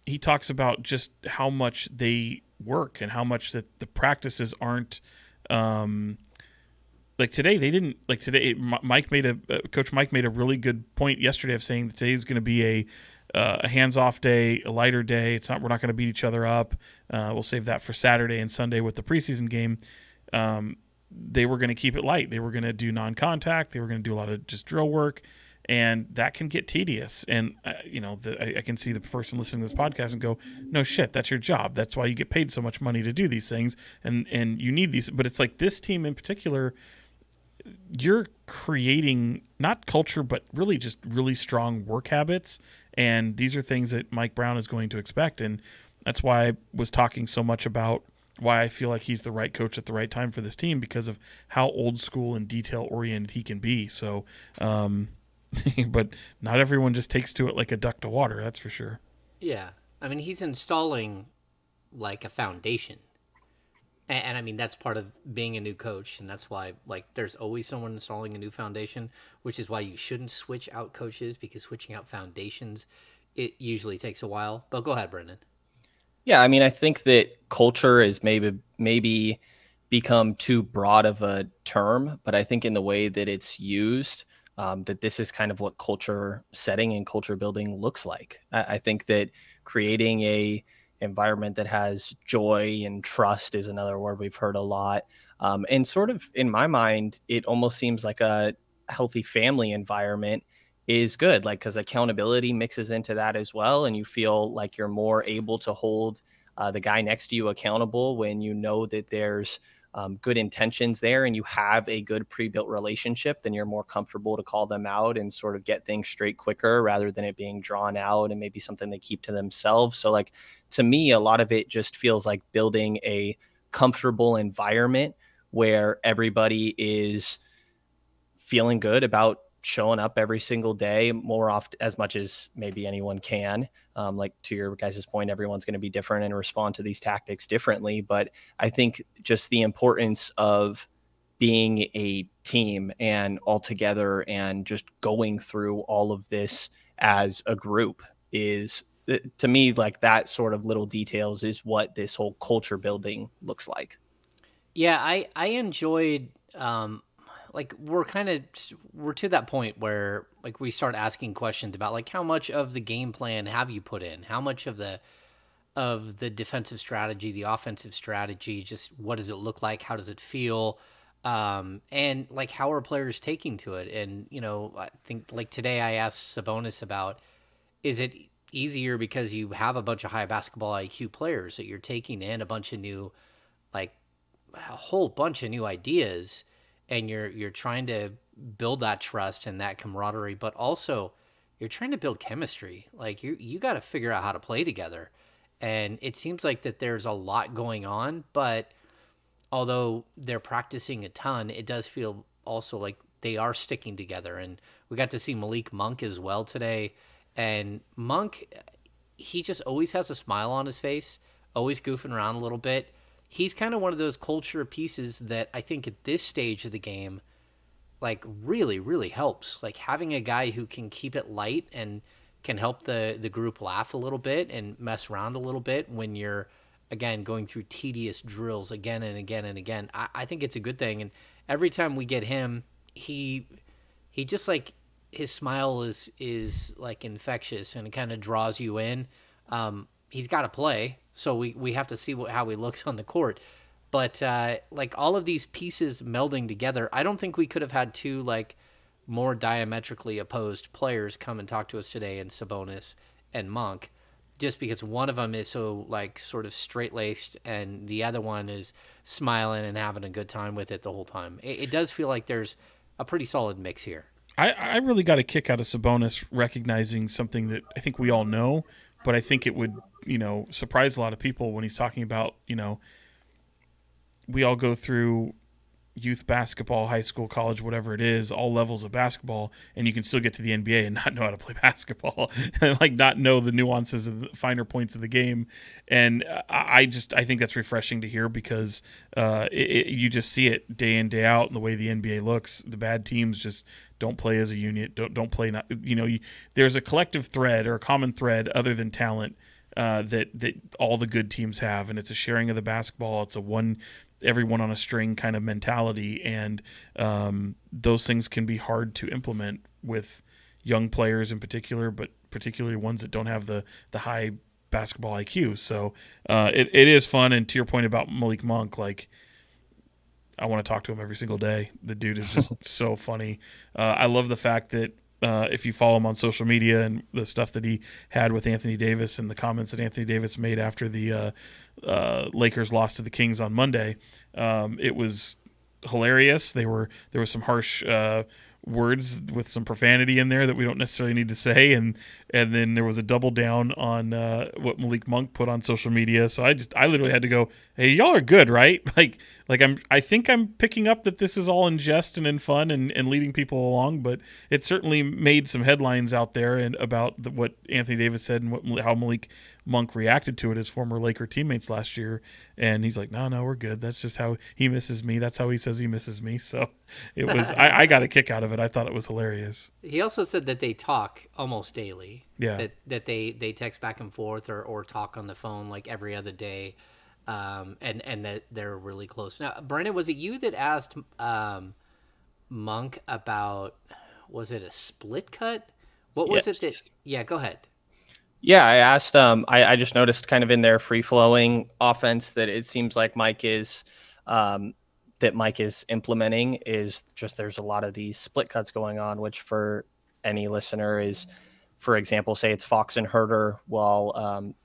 he talks about just how much they work and how much that the practices aren't um, like today they didn't like today mike made a uh, coach mike made a really good point yesterday of saying that today's going to be a uh, a hands off day a lighter day. It's not we're not going to beat each other up. Uh, we'll save that for saturday and sunday with the preseason game. Um, they were going to keep it light. They were going to do non-contact. They were going to do a lot of just drill work and that can get tedious. And uh, you know the, I, I can see the person listening to this podcast and go no shit that's your job. That's why you get paid so much money to do these things and and you need these. But it's like this team in particular you're creating not culture but really just really strong work habits and these are things that Mike Brown is going to expect and that's why I was talking so much about why I feel like he's the right coach at the right time for this team because of how old school and detail oriented he can be so um but not everyone just takes to it like a duck to water that's for sure Yeah. I mean, he's installing like a foundation. And, and, I mean that's part of being a new coach, and that's why like there's always someone installing a new foundation, which is why you shouldn't switch out coaches because switching out foundations it usually takes a while. But go ahead, Brenden. Yeah, I mean I think that culture is maybe maybe become too broad of a term, but I think in the way that it's used, um, that this is kind of what culture setting and culture building looks like. I, I think that creating a environment that has joy and trust is another word we've heard a lot. Um, and sort of in my mind, it almost seems like a healthy family environment is good, like because accountability mixes into that as well, and you feel like you're more able to hold uh, the guy next to you accountable when you know that there's um, good intentions there and you have a good pre-built relationship then you're more comfortable to call them out and sort of get things straight quicker rather than it being drawn out and maybe something they keep to themselves. So like to me a lot of it just feels like building a comfortable environment where everybody is feeling good about showing up every single day more often as much as maybe anyone can. Um, like to your guys' point everyone's going to be different and respond to these tactics differently but i think just the importance of being a team and all together and just going through all of this as a group is uh, to me like that sort of little details is what this whole culture building looks like. Yeah i i enjoyed um like we're kind of we're to that point where like we start asking questions about like how much of the game plan have you put in? How much of the of the defensive strategy the offensive strategy just what does it look like? How does it feel? Um, and like how are players taking to it? And you know i think like today i asked sabonis about is it easier because you have a bunch of high basketball iq players that you're taking in a bunch of new like a whole bunch of new ideas and you're you're trying to build that trust and that camaraderie, but also you're trying to build chemistry. Like you you got to figure out how to play together. And it seems like that there's a lot going on, but although they're practicing a ton, it does feel also like they are sticking together. And we got to see Malik Monk as well today. And Monk, he just always has a smile on his face, always goofing around a little bit he's kind of one of those culture pieces that I think at this stage of the game, like really, really helps. Like having a guy who can keep it light and can help the the group laugh a little bit and mess around a little bit when you're again going through tedious drills again and again and again. I, I think it's a good thing. And every time we get him, he he just like his smile is is like infectious and kind of draws you in. Um, he's got to play so we we have to see what, how he looks on the court. But uh, like all of these pieces melding together, I don't think we could have had two like more diametrically opposed players come and talk to us today in Sabonis and Monk, just because one of them is so like sort of straight laced and the other one is smiling and having a good time with it the whole time. It, it does feel like there's a pretty solid mix here. I, I really got a kick out of Sabonis recognizing something that I think we all know, but I think it would, you know, surprise a lot of people when he's talking about, you know, we all go through youth basketball, high school, college, whatever it is, all levels of basketball, and you can still get to the NBA and not know how to play basketball and like not know the nuances of the finer points of the game. And I just I think that's refreshing to hear because uh, it, it, you just see it day in day out in the way the NBA looks. The bad teams just don't play as a unit. Don't don't play. Not you know. You, there's a collective thread or a common thread other than talent uh, that that all the good teams have, and it's a sharing of the basketball. It's a one everyone on a string kind of mentality, and um, those things can be hard to implement with young players in particular, but particularly ones that don't have the the high basketball IQ. So uh, it it is fun. And to your point about Malik Monk, like I want to talk to him every single day. The dude is just so funny. Uh, I love the fact that uh, if you follow him on social media and the stuff that he had with Anthony Davis and the comments that Anthony Davis made after the uh, uh Lakers lost to the Kings on Monday, um, it was hilarious. They were there was some harsh uh, words with some profanity in there that we don't necessarily need to say and and then there was a double down on uh, what Malik Monk put on social media so I just I literally had to go hey y'all are good right like like I'm I think I'm picking up that this is all in jest and in fun and, and leading people along but it certainly made some headlines out there and about the, what Anthony Davis said and what how Malik Monk reacted to it as former Laker teammates last year, and he's like, "No, no, we're good. That's just how he misses me. That's how he says he misses me." So it was. I, I got a kick out of it. I thought it was hilarious. He also said that they talk almost daily. Yeah. That that they they text back and forth or or talk on the phone like every other day, um, and and that they're really close. Now, Brennan, was it you that asked um, Monk about? Was it a split cut? What was Yes. it that? Yeah, go ahead. Yeah, I asked. Um, I, I just noticed kind of in their free flowing offense that it seems like Mike is, um, that Mike is implementing is just there's a lot of these split cuts going on, which for any listener is, for example, say it's Fox and Huerter, while um,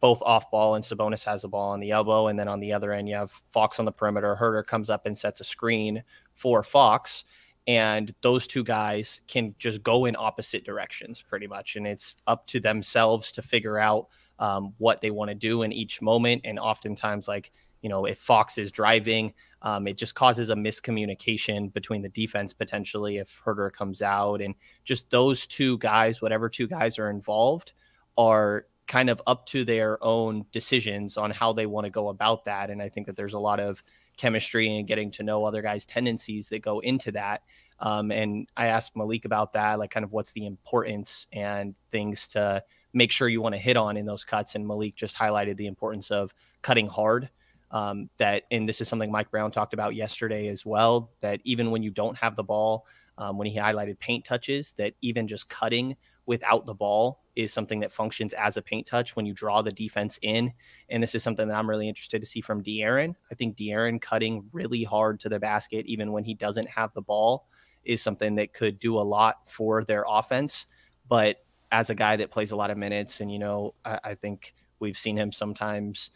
both off ball and Sabonis has the ball on the elbow, and then on the other end you have Fox on the perimeter. Huerter comes up and sets a screen for Fox, and those two guys can just go in opposite directions pretty much and it's up to themselves to figure out um, what they want to do in each moment and oftentimes like you know if fox is driving um, it just causes a miscommunication between the defense potentially if huerter comes out and just those two guys whatever two guys are involved are kind of up to their own decisions on how they want to go about that and i think that there's a lot of chemistry and getting to know other guys' tendencies that go into that. Um, and I asked Malik about that, like kind of what's the importance and things to make sure you want to hit on in those cuts. And Malik just highlighted the importance of cutting hard. Um, that, and this is something Mike Brown talked about yesterday as well, that even when you don't have the ball, um, when he highlighted paint touches, that even just cutting without the ball is something that functions as a paint touch when you draw the defense in. And this is something that I'm really interested to see from De'Aaron. I think De'Aaron cutting really hard to the basket, even when he doesn't have the ball, is something that could do a lot for their offense. But as a guy that plays a lot of minutes, and you know, I, I think we've seen him sometimes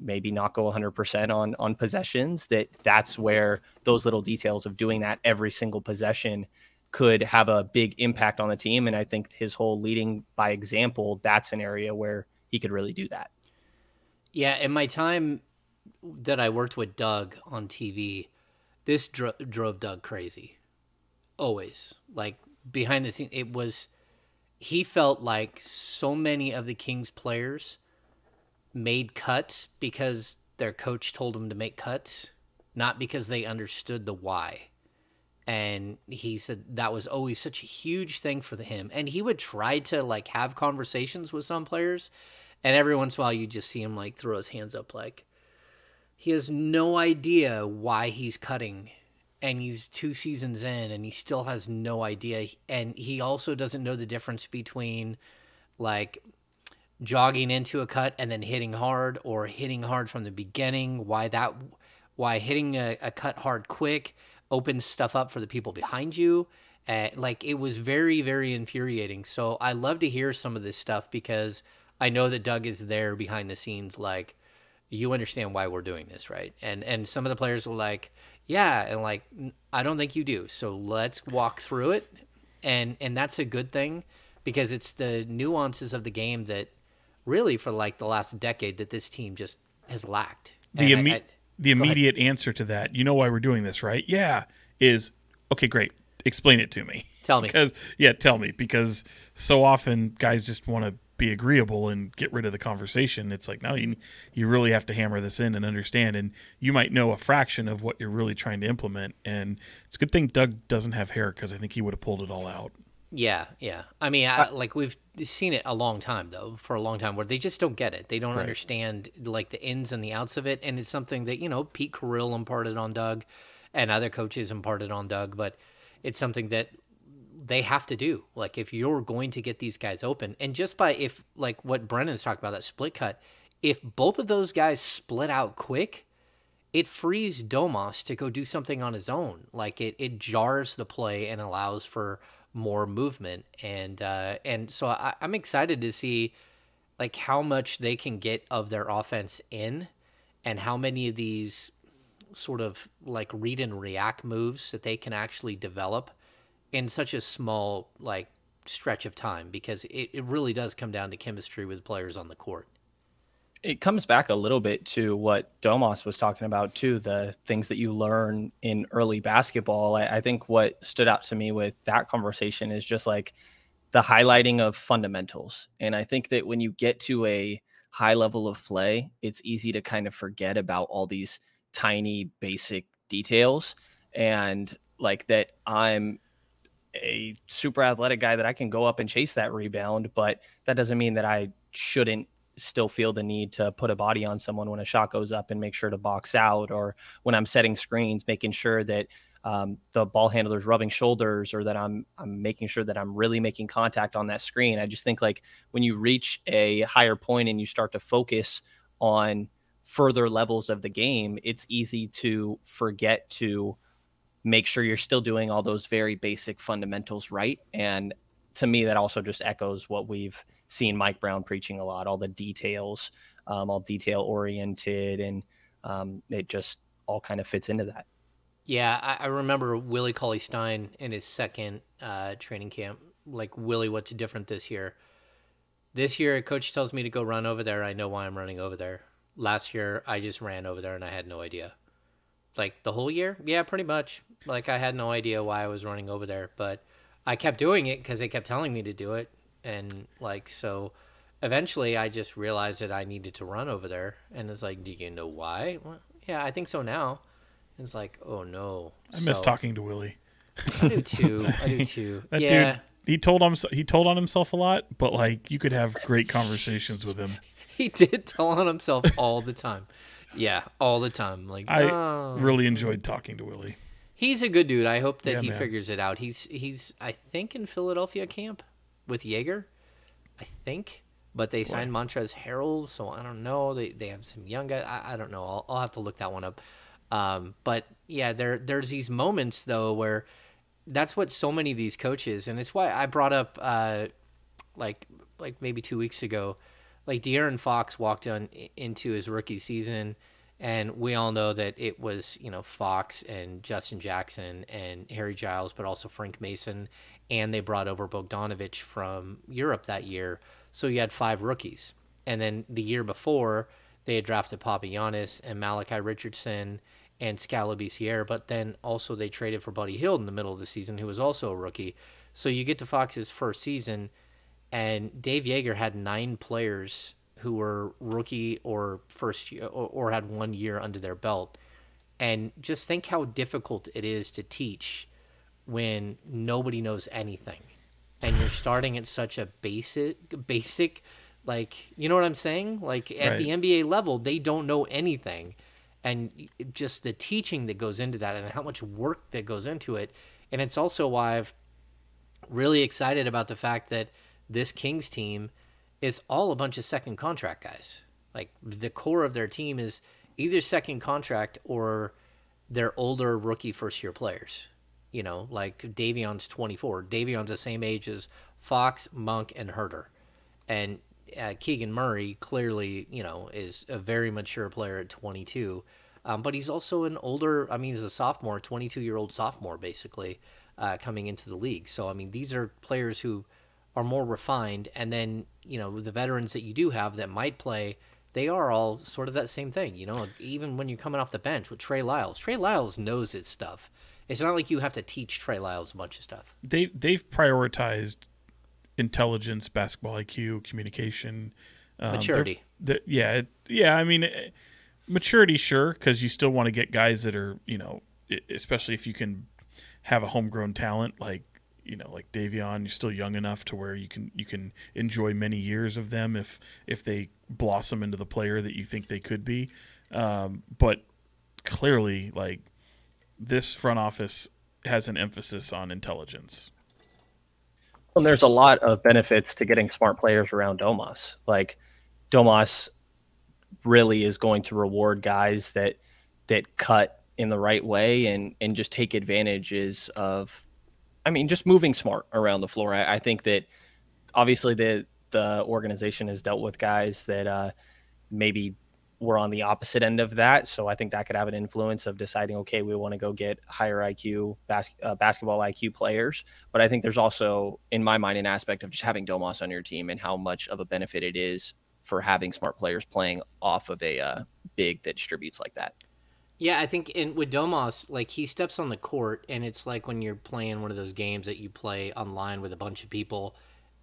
maybe not go 100% on on possessions that that's where those little details of doing that every single possession could have a big impact on the team. And I think his whole leading by example, that's an area where he could really do that. Yeah, in my time that I worked with Doug on TV, this dro- drove Doug crazy. Always. Like behind the scenes, it was, he felt like so many of the Kings players made cuts because their coach told them to make cuts, not because they understood the why. And he said that was always such a huge thing for him. And he would try to like have conversations with some players and every once in a while, you just see him like throw his hands up, like he has no idea why he's cutting. And he's two seasons in and he still has no idea. And he also doesn't know the difference between like jogging into a cut and then hitting hard or hitting hard from the beginning. Why that, why hitting a, a cut hard quick opens stuff up for the people behind you. Uh, like it was very, very infuriating. So I love to hear some of this stuff because I know that Doug is there behind the scenes, like, you understand why we're doing this, right? And and some of the players are like, yeah, and like, I don't think you do. So let's walk through it, and and that's a good thing because it's the nuances of the game that really for like the last decade that this team just has lacked. The And I- I- the go ahead. immediate answer to that, you know why we're doing this, right? Yeah, is okay, great. Explain it to me. Tell me. Because yeah, tell me because so often guys just want to be agreeable and get rid of the conversation. It's like no, you you really have to hammer this in and understand. And you might know a fraction of what you're really trying to implement. And it's a good thing Doug doesn't have hair because I think he would have pulled it all out. Yeah, yeah. I mean, I, like we've seen it a long time though, for a long time, where they just don't get it. They don't understand like the ins and the outs of it, and it's something that you know Pete Carril imparted on Doug, and other coaches imparted on Doug. But it's something that they have to do. Like if you're going to get these guys open, and just by if like what Brennan's talked about that split cut, if both of those guys split out quick, it frees Domas to go do something on his own. Like it, it jars the play and allows for more movement. And uh, and so I, I'm excited to see like how much they can get of their offense in, and how many of these sort of like read and react moves that they can actually develop in such a small like stretch of time because it, it really does come down to chemistry with players on the court. It comes back a little bit to what Domas was talking about too, the things that you learn in early basketball. I, I think what stood out to me with that conversation is just like the highlighting of fundamentals. And I think that when you get to a high level of play, it's easy to kind of forget about all these tiny basic details and like that I'm a super athletic guy that I can go up and chase that rebound, but that doesn't mean that I shouldn't still feel the need to put a body on someone when a shot goes up and make sure to box out or when I'm setting screens, making sure that um, the ball handler's rubbing shoulders or that I'm I'm making sure that I'm really making contact on that screen. I just think like when you reach a higher point and you start to focus on further levels of the game, it's easy to forget to make sure you're still doing all those very basic fundamentals right. And to me, that also just echoes what we've seen Mike Brown preaching a lot, all the details, um, all detail oriented, and um, it just all kind of fits into that. Yeah, I, I remember Willie Cauley Stein in his second uh, training camp. Like, Willie, what's different this year? This year, a coach tells me to go run over there. I know why I'm running over there. Last year, I just ran over there and I had no idea. Like the whole year? Yeah, pretty much. Like I had no idea why I was running over there, but I kept doing it because they kept telling me to do it. And like, so eventually I just realized that I needed to run over there. And it's like, do you know why? Well, yeah, I think so now. It's like, oh no. I miss talking to Willie. I do too. I do too. That yeah. dude, he told him he told on himself a lot, but like you could have great conversations with him. He did tell on himself all the time. Yeah, all the time. Like I "Oh." really enjoyed talking to Willie. He's a good dude. I hope that Yeah, he man. figures it out. He's he's I think in Philadelphia camp with Joerger. I think. But they signed Montrezl Harrell, so I don't know. They they have some young guys. I, I don't know. I'll, I'll have to look that one up. Um, but yeah, there there's these moments though where that's what so many of these coaches, and it's why I brought up uh, like like maybe two weeks ago, like De'Aaron Fox walked on into his rookie season, and we all know that it was you know Fox and Justin Jackson and Harry Giles, but also Frank Mason, and they brought over Bogdanovich from Europe that year, so you had five rookies, and then the year before they had drafted Papagiannis and Malachi Richardson and Skal Labissiere but then also they traded for Buddy Hield in the middle of the season, who was also a rookie. So you get to Fox's first season, and Dave Joerger had nine players who were rookie or first year or, or had one year under their belt. And just think how difficult it is to teach when nobody knows anything. And you're starting at such a basic basic like you know what I'm saying? Like at the NBA level, they don't know anything. And just the teaching that goes into that and how much work that goes into it. And it's also why I've really excited about the fact that this Kings team is all a bunch of second contract guys. Like the core of their team is either second contract or they're older rookie first year players. You know, like Davion's 24. Davion's the same age as Fox, Monk, and Huerter. And uh, Keegan Murray clearly, you know, is a very mature player at 22. Um, but he's also an older, I mean, he's a sophomore, 22 year old sophomore, basically, uh, coming into the league. So, I mean, these are players who are more refined. And then, you know, the veterans that you do have that might play, they are all sort of that same thing. You know, even when you're coming off the bench with Trey Lyles, Trey Lyles knows his stuff. It's not like you have to teach Trey Lyles a bunch of stuff. They they've prioritized intelligence, basketball IQ, communication, um, they're- Maturity. they're- yeah, it- yeah. I mean, eh, maturity, sure, because you still want to get guys that are you know, especially if you can have a homegrown talent like you know like Davion. You're still young enough to where you can you can enjoy many years of them if if they blossom into the player that you think they could be. Um, but clearly, like this front office has an emphasis on intelligence. And there's a lot of benefits to getting smart players around Domas. Like Domas really is going to reward guys that that cut in the right way and and just take advantages of I mean just moving smart around the floor. I, I think that obviously the the organization has dealt with guys that uh, maybe were on the opposite end of that. So I think that could have an influence of deciding, okay, we want to go get higher IQ bas- uh, basketball IQ players. But I think there's also, in my mind, an aspect of just having Domas on your team and how much of a benefit it is for having smart players playing off of a uh, big that distributes like that. Yeah, I think in with Domas, like he steps on the court, and it's like when you're playing one of those games that you play online with a bunch of people,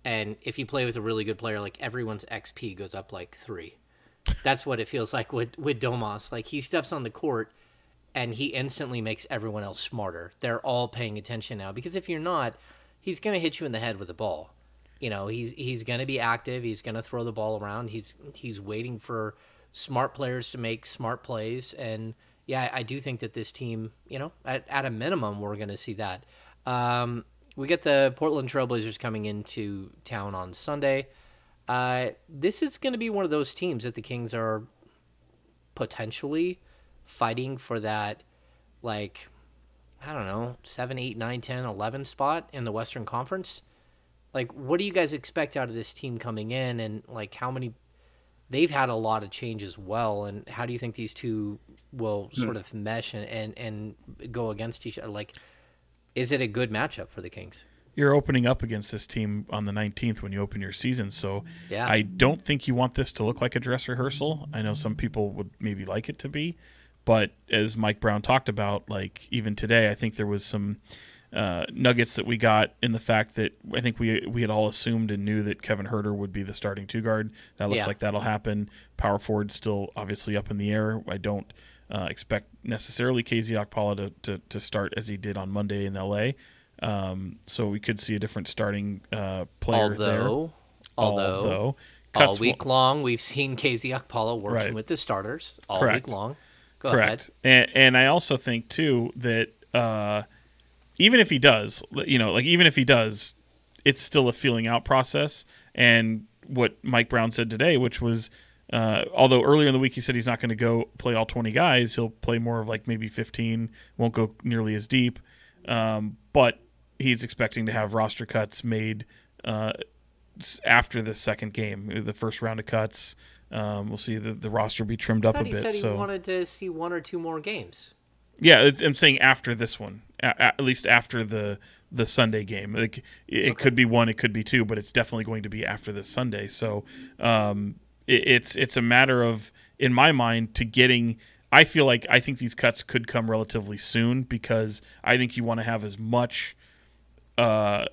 and if you play with a really good player, like everyone's XP goes up like three. That's what it feels like with with Domas. Like he steps on the court, and he instantly makes everyone else smarter. They're all paying attention now because if you're not, he's gonna hit you in the head with the ball. You know, he's he's gonna be active. He's gonna throw the ball around. He's he's waiting for smart players to make smart plays. And yeah, I do think that this team, you know, at, at a minimum, we're gonna see that. Um, we get the Portland Trailblazers coming into town on Sunday. Uh, this is going to be one of those teams that the Kings are potentially fighting for that, like, I don't know, 7, 8, 9, 10, 11 spot in the Western Conference. Like, what do you guys expect out of this team coming in? And, like, how many. They've had a lot of change as well. And how do you think these two will sort of mesh and, and, and go against each other? Like, is it a good matchup for the Kings? You're opening up against this team on the 19th when you open your season, so Yeah. I don't think you want this to look like a dress rehearsal. I know some people would maybe like it to be, but as Mike Brown talked about, like even today, I think there was some uh, nuggets that we got in the fact that I think we we had all assumed and knew that Kevin Huerter would be the starting two guard. That looks Yeah. like that'll happen. Power forward still obviously up in the air. I don't uh, expect necessarily KZ Okpala to, to, to start as he did on Monday in LA. Um, so we could see a different starting uh, player there. although, although, Although all week long we've seen KZ Okpala working Right. with the starters all Correct. week long. Go correct, ahead. and, and I also think too that uh, even if he does, you know, like even if he does, it's still a feeling out process. And what Mike Brown said today, which was, uh, although earlier in the week he said he's not going to go play all 20 guys, he'll play more of like maybe 15, won't go nearly as deep. Um, but he's expecting to have roster cuts made uh, after the second game, the first round of cuts. Um, we'll see the, the roster be trimmed up a thought he bit. said he so wanted to see one or two more games. yeah, it's, I'm saying after this one, at least after the the Sunday game. Like it, it could be one, it could be two, but it's definitely going to be after this Sunday. So um, it, it's it's a matter of, in my mind, to getting. I feel like I think these cuts could come relatively soon because I think you want to have as much uh,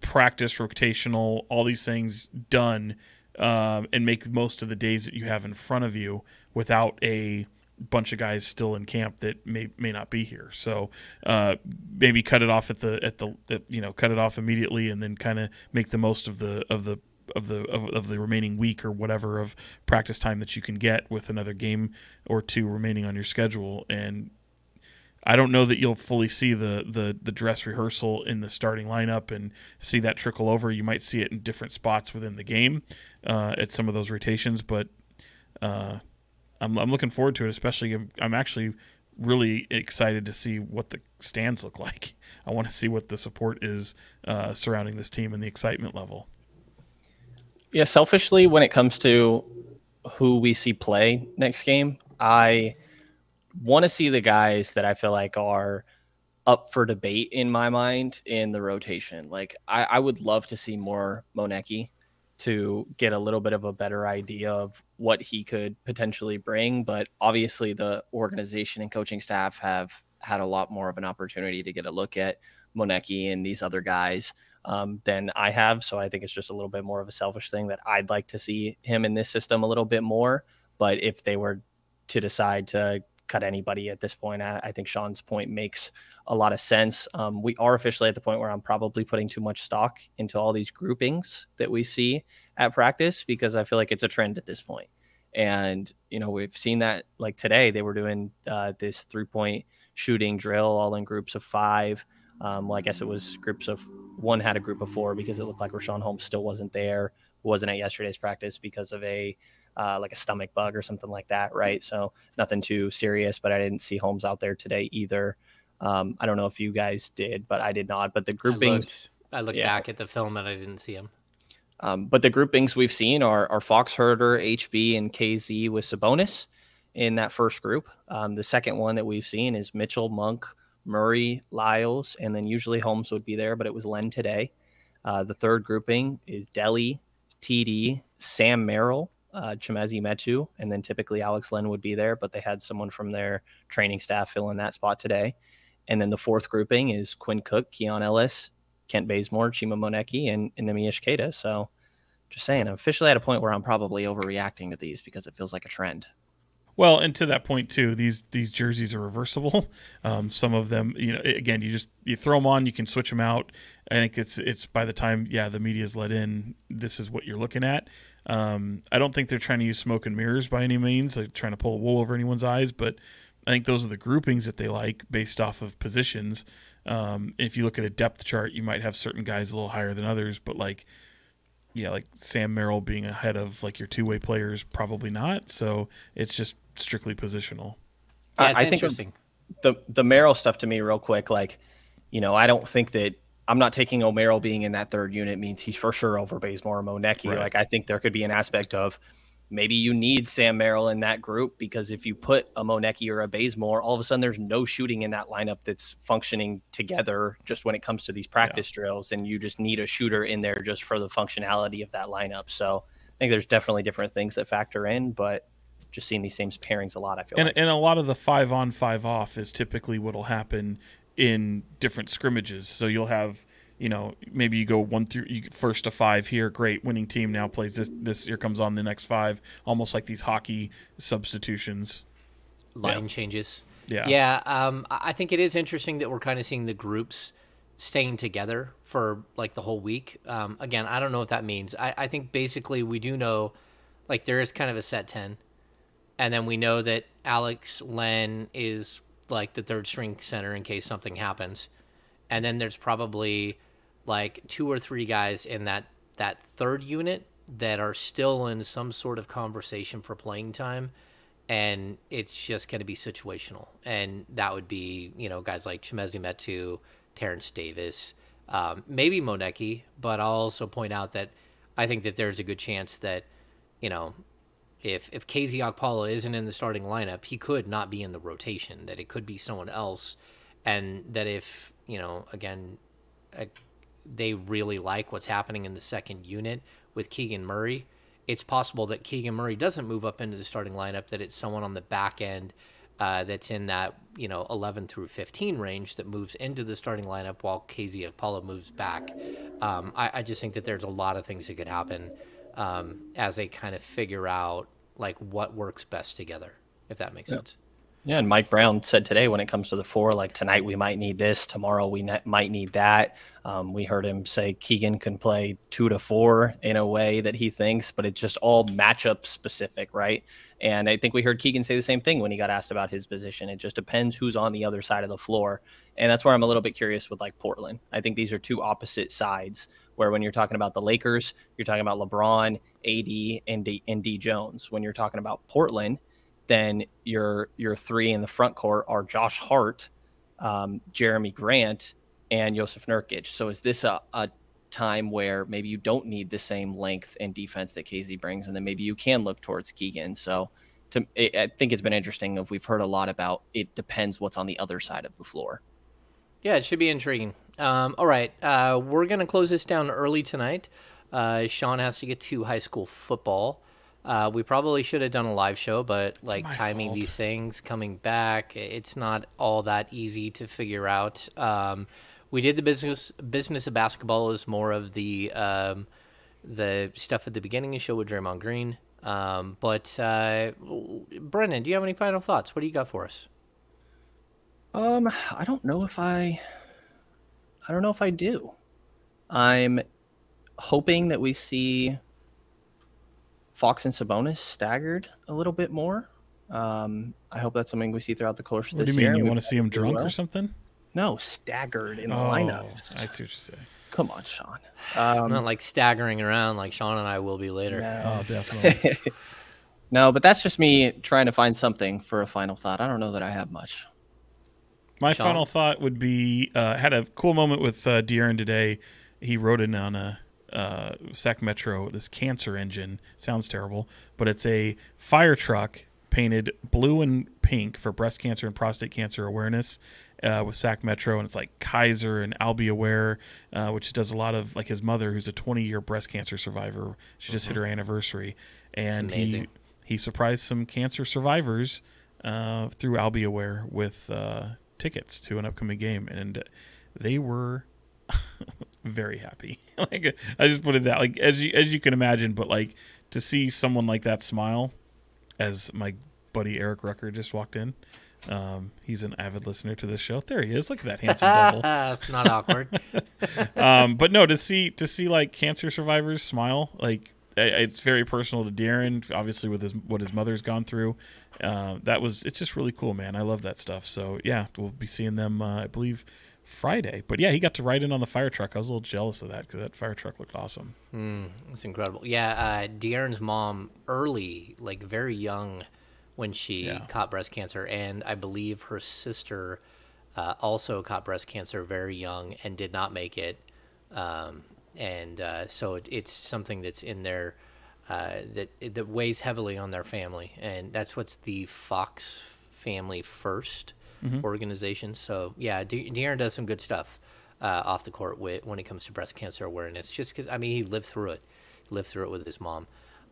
practice, rotational, all these things done, um, and make most of the days that you have in front of you without a bunch of guys still in camp that may may not be here. So uh, maybe cut it off at the at the at, you know cut it off immediately, and then kind of make the most of the of the of the of, of the remaining week or whatever of practice time that you can get with another game or two remaining on your schedule and I don't know that you'll fully see the, the the dress rehearsal in the starting lineup and see that trickle over. You might see it in different spots within the game uh, at some of those rotations, but uh, I'm I'm looking forward to it. Especially, I'm, I'm actually really excited to see what the stands look like. I want to see what the support is uh, surrounding this team and the excitement level. Yeah, selfishly, when it comes to who we see play next game, I want to see the guys that I feel like are up for debate in my mind in the rotation. Like, I, I would love to see more Moneke to get a little bit of a better idea of what he could potentially bring. But obviously, the organization and coaching staff have had a lot more of an opportunity to get a look at Moneke and these other guys um, than I have. So I think it's just a little bit more of a selfish thing that I'd like to see him in this system a little bit more. But if they were to decide to cut anybody at this point, I, I think Sean's point makes a lot of sense. Um, we are officially at the point where I'm probably putting too much stock into all these groupings that we see at practice because I feel like it's a trend at this point. And, you know, we've seen that like today, they were doing uh, this three point shooting drill all in groups of five. Um, well, I guess it was groups of one had a group of four because it looked like Richaun Holmes still wasn't there, wasn't at yesterday's practice because of a uh, like a stomach bug or something like that, right? So nothing too serious, but I didn't see Holmes out there today either. Um, I don't know if you guys did, but I did not. But the I groupings, looked, I looked yeah. back at the film and I didn't see him. um, but the groupings we've seen are, are Fox Huerter, HB, and KZ with Sabonis in that first group. Um, the second one that we've seen is Mitchell, Monk, Murray, Lyles, and then usually Holmes would be there, but it was Len today. Uh, the third grouping is Delly, TD, Sam Merrill, uh, Chimezi Metu, and then typically Alex Len would be there, but they had someone from their training staff fill in that spot today. And then the fourth grouping is Quinn Cook, Keon Ellis, Kent Bazemore, Chima Moneke, and, and Neemias Queta. So just saying, I'm officially at a point where I'm probably overreacting to these because it feels like a trend. Well, and to that point too, these these jerseys are reversible. Um, some of them, you know, again, you just you throw them on, you can switch them out. I think it's it's by the time yeah the media is let in, this is what you're looking at. Um, I don't think they're trying to use smoke and mirrors by any means, like trying to pull a wool over anyone's eyes, but I think those are the groupings that they like based off of positions. Um, if you look at a depth chart, you might have certain guys a little higher than others, but like yeah, like Sam Merrill being ahead of like your two way players, probably not. So it's just strictly positional. Yeah, I, I think the the Merrill stuff to me real quick, like, you know, I don't think that I'm not taking O'Merrill being in that third unit means he's for sure over Bazemore or Moneke. Right. Like I think there could be an aspect of maybe you need Sam Merrill in that group because if you put a Moneke or a Bazemore, all of a sudden there's no shooting in that lineup that's functioning together just when it comes to these practice drills, and you just need a shooter in there just for the functionality of that lineup. So I think there's definitely different things that factor in, but just seeing these same pairings a lot, I feel And like. and a lot of the five on five off is typically what'll happen in different scrimmages. So you'll have you know maybe you go one through you first to five here great winning team now plays this this here comes on the next five almost like these hockey substitutions line changes. Yeah. Yeah. Um, I I think it is interesting that we're kind of seeing the groups staying together for like the whole week. Um, again, I don't know what that means. I, I think basically we do know, like there is kind of a set ten, and then we know that Alex Len is like the third string center in case something happens, and then there's probably like two or three guys in that that third unit that are still in some sort of conversation for playing time and it's just going to be situational. And that would be, you know, guys like Chimezi Metu, Terence Davis, um, maybe Moneke. But I'll also point out that I think that there's a good chance that, you know, if if KZ Okpala isn't in the starting lineup, he could not be in the rotation. That it could be someone else, and that if you know, again, uh, they really like what's happening in the second unit with Keegan Murray, it's possible that Keegan Murray doesn't move up into the starting lineup, that it's someone on the back end uh, that's in that, you know, 11 through 15 range that moves into the starting lineup while KZ Okpala moves back. Um, I, I just think that there's a lot of things that could happen um, as they kind of figure out like what works best together, if that makes sense. Yeah, and Mike Brown said today when it comes to the four, like tonight we might need this, tomorrow we ne- might need that. Um, we heard him say Keegan can play two to four in a way that he thinks, but it's just all matchup specific, right? And I think we heard Keegan say the same thing when he got asked about his position. It just depends who's on the other side of the floor, and that's where I'm a little bit curious with like Portland. I think these are two opposite sides. Where when you're talking about the Lakers, you're talking about LeBron, AD, and D, and D Jones. When you're talking about Portland then your your three in the front court are Josh Hart, um, Jerami Grant, and Jusuf Nurkic. So is this a, a time where maybe you don't need the same length and defense that KZ brings, and then maybe you can look towards Keegan? So to, I think it's been interesting. If we've heard a lot about it, depends what's on the other side of the floor. Yeah, it should be intriguing. Um, all right, uh, we're gonna close this down early tonight. Uh, Sean has to get to high school football. Uh, we probably should have done a live show, but like timing fault. these things, coming back, it's not all that easy to figure out. Um, we did the business business of basketball is more of the um, the stuff at the beginning of the show with Draymond Green. Um, but uh, Brennan, do you have any final thoughts? What do you got for us? Um, I don't know if I, I don't know if I do. I'm hoping that we see Fox and Sabonis staggered a little bit more. Um, I hope that's something we see throughout the course of what do you mean you want to see him drunk well. or something No, staggered in the oh lineups. i see what you're saying Come on, Sean. Um, Not like staggering around like Sean and I will be later. no. oh definitely no, but that's just me trying to find something for a final thought. I don't know that I have much. My Sean? final thought would be uh, had a cool moment with uh, De'Aaron today. He wrote in on a uh, Sac Metro this cancer engine. Sounds terrible, but it's a fire truck painted blue and pink for breast cancer and prostate cancer awareness uh, with Sac Metro, and it's like Kaiser and I'll Be Aware, uh, which does a lot of like his mother, who's a 20 year breast cancer survivor. She just hit her anniversary, and he he surprised some cancer survivors uh, through I'll Be Aware with uh, tickets to an upcoming game, and they were very happy. like I just put it that like as you as you can imagine, but like to see someone like that smile, as my buddy Eric Rucker just walked in. Um, he's an avid listener to this show. There he is. Look at that handsome devil. it's not awkward. um, but no, to see to see like cancer survivors smile, like it's very personal to De'Aaron. Obviously, with his what his mother's gone through, uh, that was it's just really cool, man. I love that stuff. So yeah, we'll be seeing them. Uh, I believe Friday. But yeah, he got to ride in on the fire truck. I was a little jealous of that because that fire truck looked awesome. It's incredible. Yeah, uh, De'Aaron's mom, early, like very young, when she Yeah. caught breast cancer, and I believe her sister uh, also caught breast cancer very young and did not make it. Um, and uh, so it, it's something that's in there uh, that that weighs heavily on their family, and that's what's the Fox Family First organization. So yeah, De- De'Aaron does some good stuff uh, off the court with, when it comes to breast cancer awareness. Just because I mean he lived through it, he lived through it with his mom.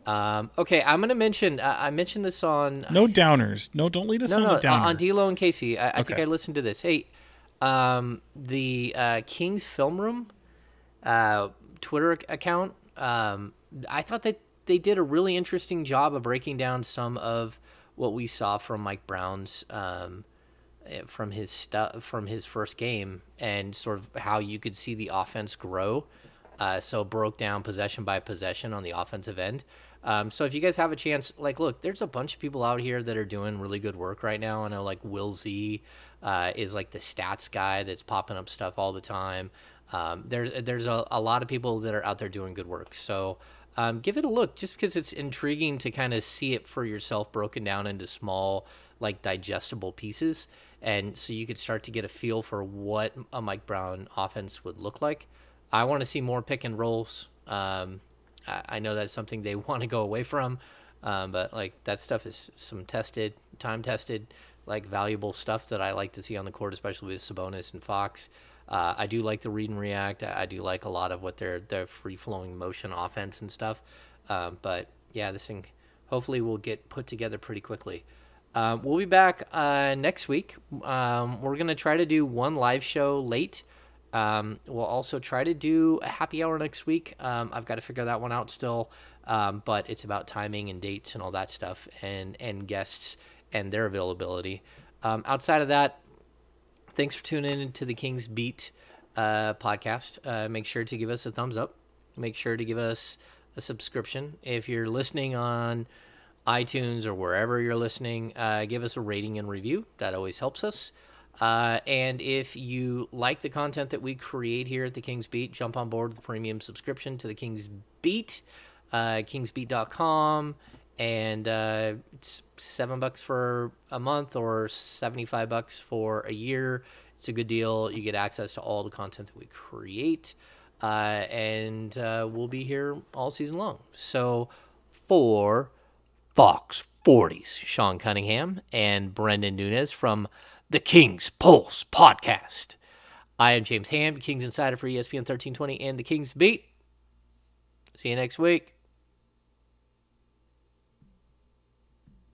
Um, okay, I'm gonna mention. Uh, I mentioned this on No downers. No, don't lead us no, on no, a uh, downer. on D'Lo and Casey. I, I think I listened to this. Hey, um, the uh, King's Film Room uh, Twitter account. Um, I thought that they did a really interesting job of breaking down some of what we saw from Mike Brown's um, from his stuff from his first game and sort of how you could see the offense grow. Uh, so broke down possession by possession on the offensive end. Um, so if you guys have a chance, like, look, there's a bunch of people out here that are doing really good work right now. I know like Will Z uh, is like the stats guy that's popping up stuff all the time. Um, there's there's a, a lot of people that are out there doing good work. So um, give it a look, just because it's intriguing to kind of see it for yourself, broken down into small, like digestible pieces, and so you could start to get a feel for what a Mike Brown offense would look like. I want to see more pick and rolls. Um, I, I know that's something they want to go away from, um, but like that stuff is some tested, time tested, like valuable stuff that I like to see on the court, especially with Sabonis and Fox. Uh, I do like the read and react. I, I do like a lot of what their their free flowing motion offense and stuff. Um, but yeah, this thing hopefully will get put together pretty quickly. Um, we'll be back uh, next week. Um, we're gonna try to do one live show late. Um, we'll also try to do a happy hour next week. Um, I've got to figure that one out still, um, but it's about timing and dates and all that stuff, and and guests and their availability. Um, outside of that, thanks for tuning in to the King's Beat uh, podcast. Uh, make sure to give us a thumbs up. Make sure to give us a subscription. If you're listening on iTunes or wherever you're listening, uh, give us a rating and review. That always helps us. Uh, and if you like the content that we create here at the King's Beat, jump on board with the premium subscription to the King's Beat, uh, kingsbeat.com. And uh, it's seven bucks for a month or 75 bucks for a year. It's a good deal. You get access to all the content that we create. Uh, and uh, we'll be here all season long. So for Fox 40s, Sean Cunningham and Brenden Nunes from the King's Pulse podcast. I am James Ham, King's Insider for ESPN 1320 and the King's Beat. See you next week.